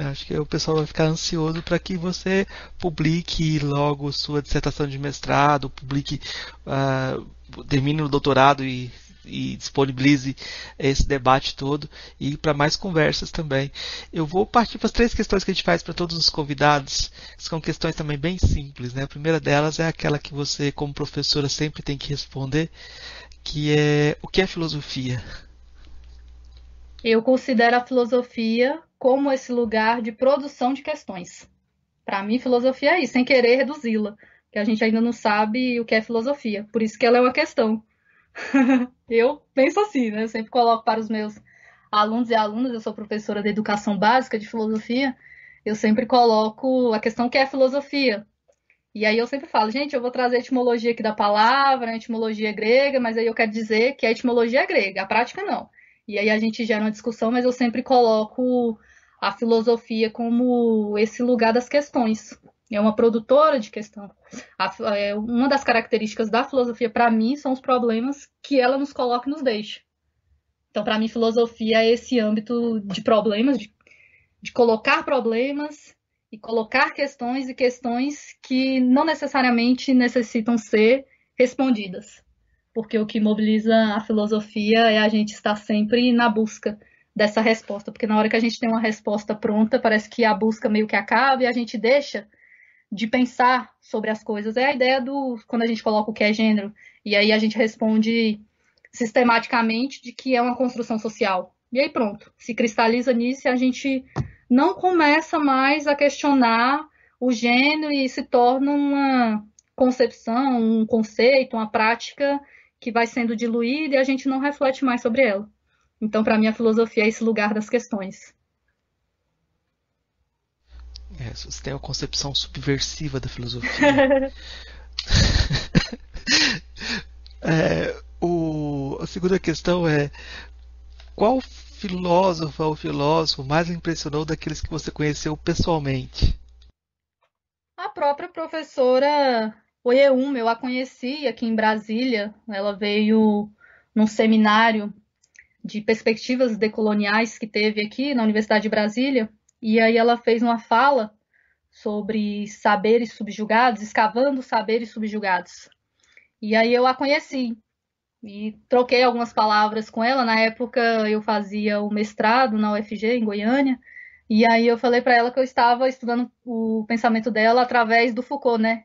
Acho que o pessoal vai ficar ansioso para que você publique logo sua dissertação de mestrado, publique, uh, termine o doutorado e e disponibilize esse debate todo e para mais conversas também. Eu vou partir para as três questões que a gente faz para todos os convidados, que são questões também bem simples. Né? A primeira delas é aquela que você, como professora, sempre tem que responder, que é o que é filosofia? Eu considero a filosofia como esse lugar de produção de questões. Para mim, filosofia é isso, sem querer reduzi-la, que a gente ainda não sabe o que é filosofia. Por isso que ela é uma questão. eu penso assim, né? Eu sempre coloco para os meus alunos e alunas, eu sou professora de educação básica de filosofia, eu sempre coloco a questão que é filosofia. E aí eu sempre falo, gente, eu vou trazer a etimologia aqui da palavra, a etimologia grega, mas aí eu quero dizer que a etimologia é grega, a prática não. E aí a gente gera uma discussão, mas eu sempre coloco a filosofia como esse lugar das questões é uma produtora de questão. A, é, uma das características da filosofia, para mim, são os problemas que ela nos coloca e nos deixa. Então, para mim, filosofia é esse âmbito de problemas, de, de colocar problemas e colocar questões e questões que não necessariamente necessitam ser respondidas. Porque o que mobiliza a filosofia é a gente estar sempre na busca dessa resposta. Porque na hora que a gente tem uma resposta pronta, parece que a busca meio que acaba e a gente deixa de pensar sobre as coisas. É a ideia do quando a gente coloca o que é gênero e aí a gente responde sistematicamente de que é uma construção social. E aí pronto, se cristaliza nisso e a gente não começa mais a questionar o gênero e se torna uma concepção, um conceito, uma prática que vai sendo diluída e a gente não reflete mais sobre ela. Então, para mim, a filosofia é esse lugar das questões. É, você tem uma concepção subversiva da filosofia. é, o, a segunda questão é qual filósofo ou filósofo mais impressionou daqueles que você conheceu pessoalmente? A própria professora Oyeum, eu a conheci aqui em Brasília. Ela veio num seminário de perspectivas decoloniais que teve aqui na Universidade de Brasília. E aí ela fez uma fala sobre saberes subjugados, escavando saberes subjugados. E aí eu a conheci e troquei algumas palavras com ela. Na época eu fazia o mestrado na UFG, em Goiânia, e aí eu falei para ela que eu estava estudando o pensamento dela através do Foucault, né?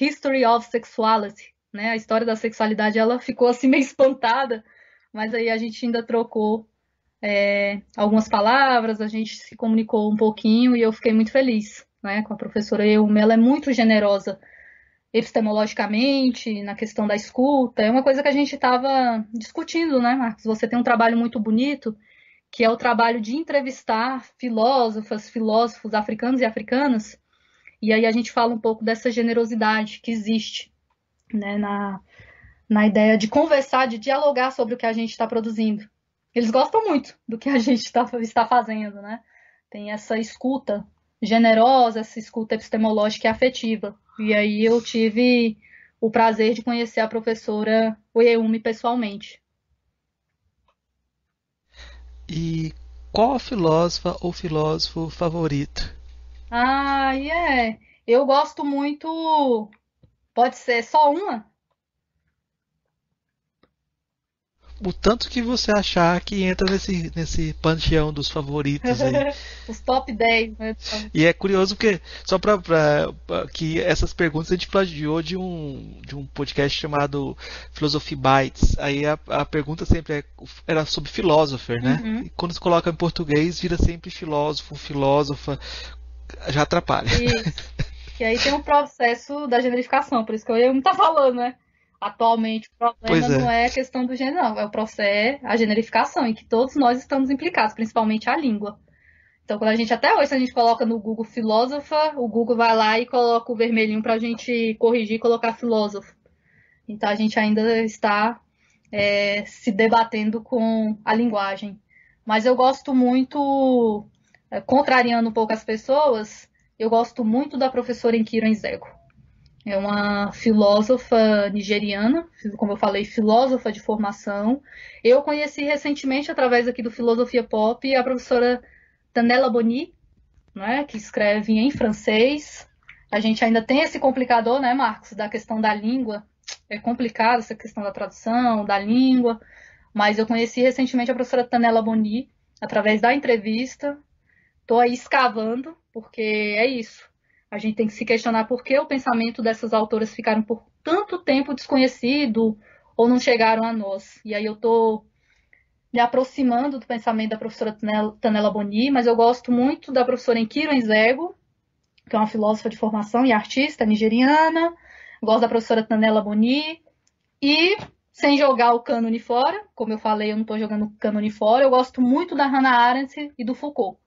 History of Sexuality, né? A história da sexualidade. Ela ficou assim meio espantada, mas aí a gente ainda trocou é, algumas palavras, a gente se comunicou um pouquinho e eu fiquei muito feliz né, com a professora Euma. Ela é muito generosa epistemologicamente, na questão da escuta. É uma coisa que a gente estava discutindo, né, Marcos? Você tem um trabalho muito bonito, que é o trabalho de entrevistar filósofas, filósofos africanos e africanas, e aí a gente fala um pouco dessa generosidade que existe né, na, na ideia de conversar, de dialogar sobre o que a gente está produzindo. eles gostam muito do que a gente tá, está fazendo, né? Tem essa escuta generosa, essa escuta epistemológica e afetiva. E aí eu tive o prazer de conhecer a professora Oyeumi pessoalmente. E qual a filósofa ou filósofo favorito? Ah, é. Yeah. Eu gosto muito. Pode ser só uma? o tanto que você achar que entra nesse, nesse panteão dos favoritos aí. Os top 10, né? E é curioso porque, só pra, pra, pra, que essas perguntas a gente plagiou de um, de um podcast chamado Philosophy Bites. Aí a, a pergunta sempre é, era sobre philosopher, né? Uhum. E quando você coloca em português, vira sempre filósofo, filósofa, já atrapalha. Isso. E aí tem um processo da generificação, por isso que eu ia me tá falando, né? Atualmente, o problema é. não é a questão do gênero, não. É o processo, a generificação, em que todos nós estamos implicados, principalmente a língua. Então, quando a gente, até hoje, se a gente coloca no Google filósofa, o Google vai lá e coloca o vermelhinho para a gente corrigir e colocar filósofo. Então, a gente ainda está é, se debatendo com a linguagem. Mas eu gosto muito, contrariando um pouco as pessoas, eu gosto muito da professora Enkiro Enzego. É uma filósofa nigeriana, como eu falei, filósofa de formação. Eu conheci recentemente, através aqui do Filosofia Pop, a professora Tanella Boni, né, que escreve em francês. A gente ainda tem esse complicador, né, Marcos, da questão da língua. É complicado essa questão da tradução, da língua. Mas eu conheci recentemente a professora Tanella Boni, através da entrevista. Estou aí escavando, porque é isso a gente tem que se questionar por que o pensamento dessas autoras ficaram por tanto tempo desconhecido ou não chegaram a nós. E aí eu estou me aproximando do pensamento da professora Tanela Boni, mas eu gosto muito da professora Enkiro Enzego, que é uma filósofa de formação e artista nigeriana. Gosto da professora Tanela Boni. E, sem jogar o cânone fora, como eu falei, eu não estou jogando o cânone fora, eu gosto muito da Hannah Arendt e do Foucault.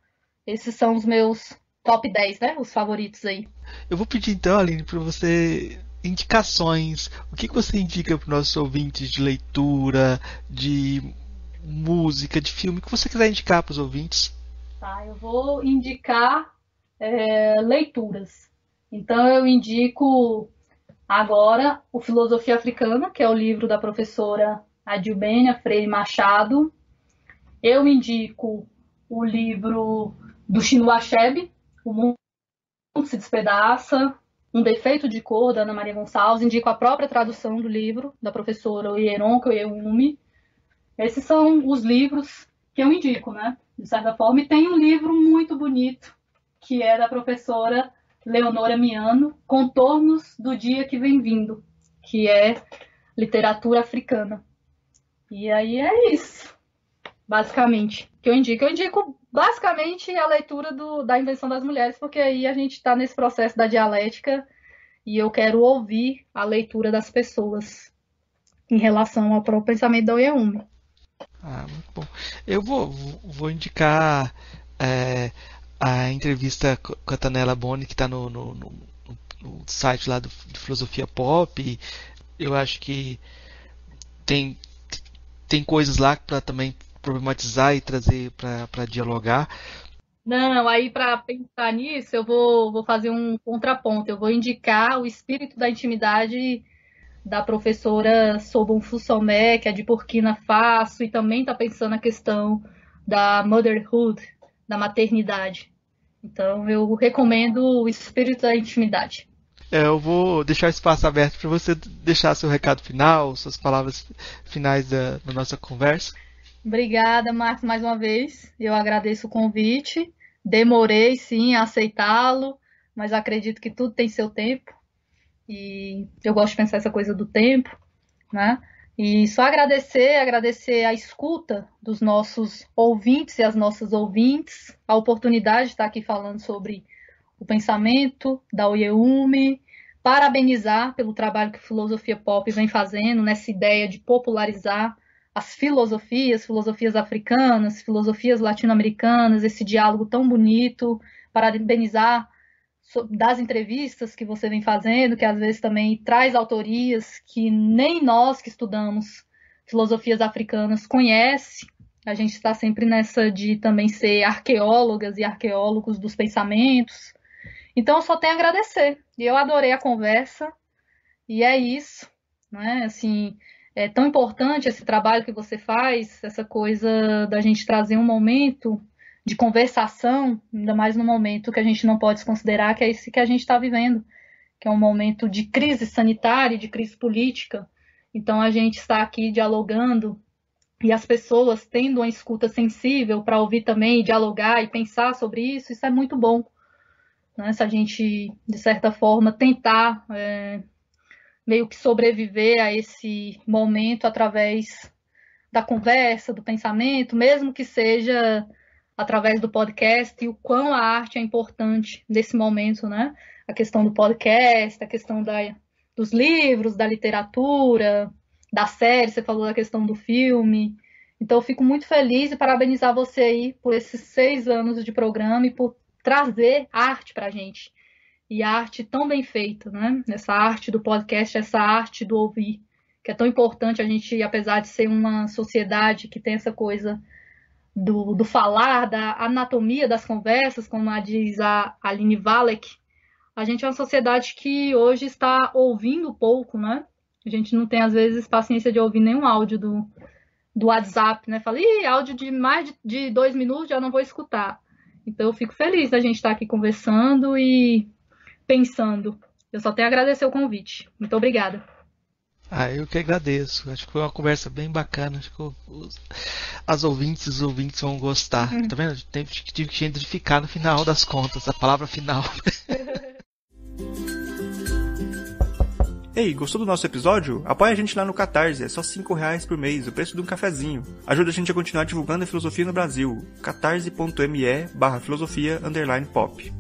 Esses são os meus top 10, né? Os favoritos aí. Eu vou pedir então, Aline, para você indicações. O que, que você indica para os nossos ouvintes de leitura, de música, de filme, o que você quiser indicar para os ouvintes? Tá, eu vou indicar é, leituras. Então eu indico agora o Filosofia Africana, que é o livro da professora Adilbênia Freire Machado. Eu indico o livro do Chinua Achebe, o mundo se despedaça, um defeito de cor da Ana Maria Gonçalves, indico a própria tradução do livro da professora Oyeronko Oyeumi. Esses são os livros que eu indico, né? De certa forma, e tem um livro muito bonito que é da professora Leonora Miano, Contornos do Dia que Vem Vindo, que é literatura africana. E aí é isso, basicamente, que eu indico. Eu indico basicamente a leitura do, da invenção das mulheres, porque aí a gente está nesse processo da dialética e eu quero ouvir a leitura das pessoas em relação ao próprio pensamento da Oyeumi. Ah, muito bom. Eu vou, vou indicar é, a entrevista com a Tanela Boni, que está no, no, no, no, site lá do, do Filosofia Pop. Eu acho que tem, tem coisas lá para também problematizar e trazer para dialogar. Não, aí para pensar nisso, eu vou, vou fazer um contraponto. Eu vou indicar o espírito da intimidade da professora Sobon Fussomé, que é de Burkina Faso, e também está pensando a questão da motherhood, da maternidade. Então, eu recomendo o espírito da intimidade. É, eu vou deixar o espaço aberto para você deixar seu recado final, suas palavras finais da, da nossa conversa. Obrigada, Marcos, mais uma vez. Eu agradeço o convite. Demorei, sim, a aceitá-lo, mas acredito que tudo tem seu tempo. E eu gosto de pensar essa coisa do tempo, né? E só agradecer, agradecer a escuta dos nossos ouvintes e as nossas ouvintes, a oportunidade de estar aqui falando sobre o pensamento da Oyeume, parabenizar pelo trabalho que Filosofia Pop vem fazendo nessa ideia de popularizar as filosofias, filosofias africanas, filosofias latino-americanas, esse diálogo tão bonito, parabenizar das entrevistas que você vem fazendo, que às vezes também traz autorias que nem nós que estudamos filosofias africanas conhece A gente está sempre nessa de também ser arqueólogas e arqueólogos dos pensamentos. Então, eu só tenho a agradecer. E eu adorei a conversa. E é isso. Né? Assim, é tão importante esse trabalho que você faz, essa coisa da gente trazer um momento de conversação, ainda mais no momento que a gente não pode desconsiderar que é esse que a gente está vivendo, que é um momento de crise sanitária, de crise política. Então a gente está aqui dialogando e as pessoas tendo uma escuta sensível para ouvir também, dialogar e pensar sobre isso, isso é muito bom. Né? Se a gente, de certa forma, tentar é, meio que sobreviver a esse momento através da conversa, do pensamento, mesmo que seja através do podcast, e o quão a arte é importante nesse momento, né? A questão do podcast, a questão da, dos livros, da literatura, da série, você falou da questão do filme. Então, eu fico muito feliz e parabenizar você aí por esses seis anos de programa e por trazer arte para a gente. E arte tão bem feita, né? Essa arte do podcast, essa arte do ouvir, que é tão importante a gente, apesar de ser uma sociedade que tem essa coisa do, do falar, da anatomia das conversas, como a diz a Aline Valek, a gente é uma sociedade que hoje está ouvindo pouco, né? A gente não tem, às vezes, paciência de ouvir nenhum áudio do, do WhatsApp, né? Fala, ih, áudio de mais de, de dois minutos já não vou escutar. Então eu fico feliz da gente estar aqui conversando e pensando. Eu só tenho a agradecer o convite. Muito obrigada. Ah, eu que agradeço. Acho que foi uma conversa bem bacana. Acho que os, as ouvintes os ouvintes vão gostar. Uhum. Tá vendo? Tive, tive que identificar no final das contas, a palavra final. Ei, gostou do nosso episódio? Apoie a gente lá no Catarse, é só 5 reais por mês, o preço de um cafezinho. Ajuda a gente a continuar divulgando a filosofia no Brasil. catarse.me barra filosofia underline pop.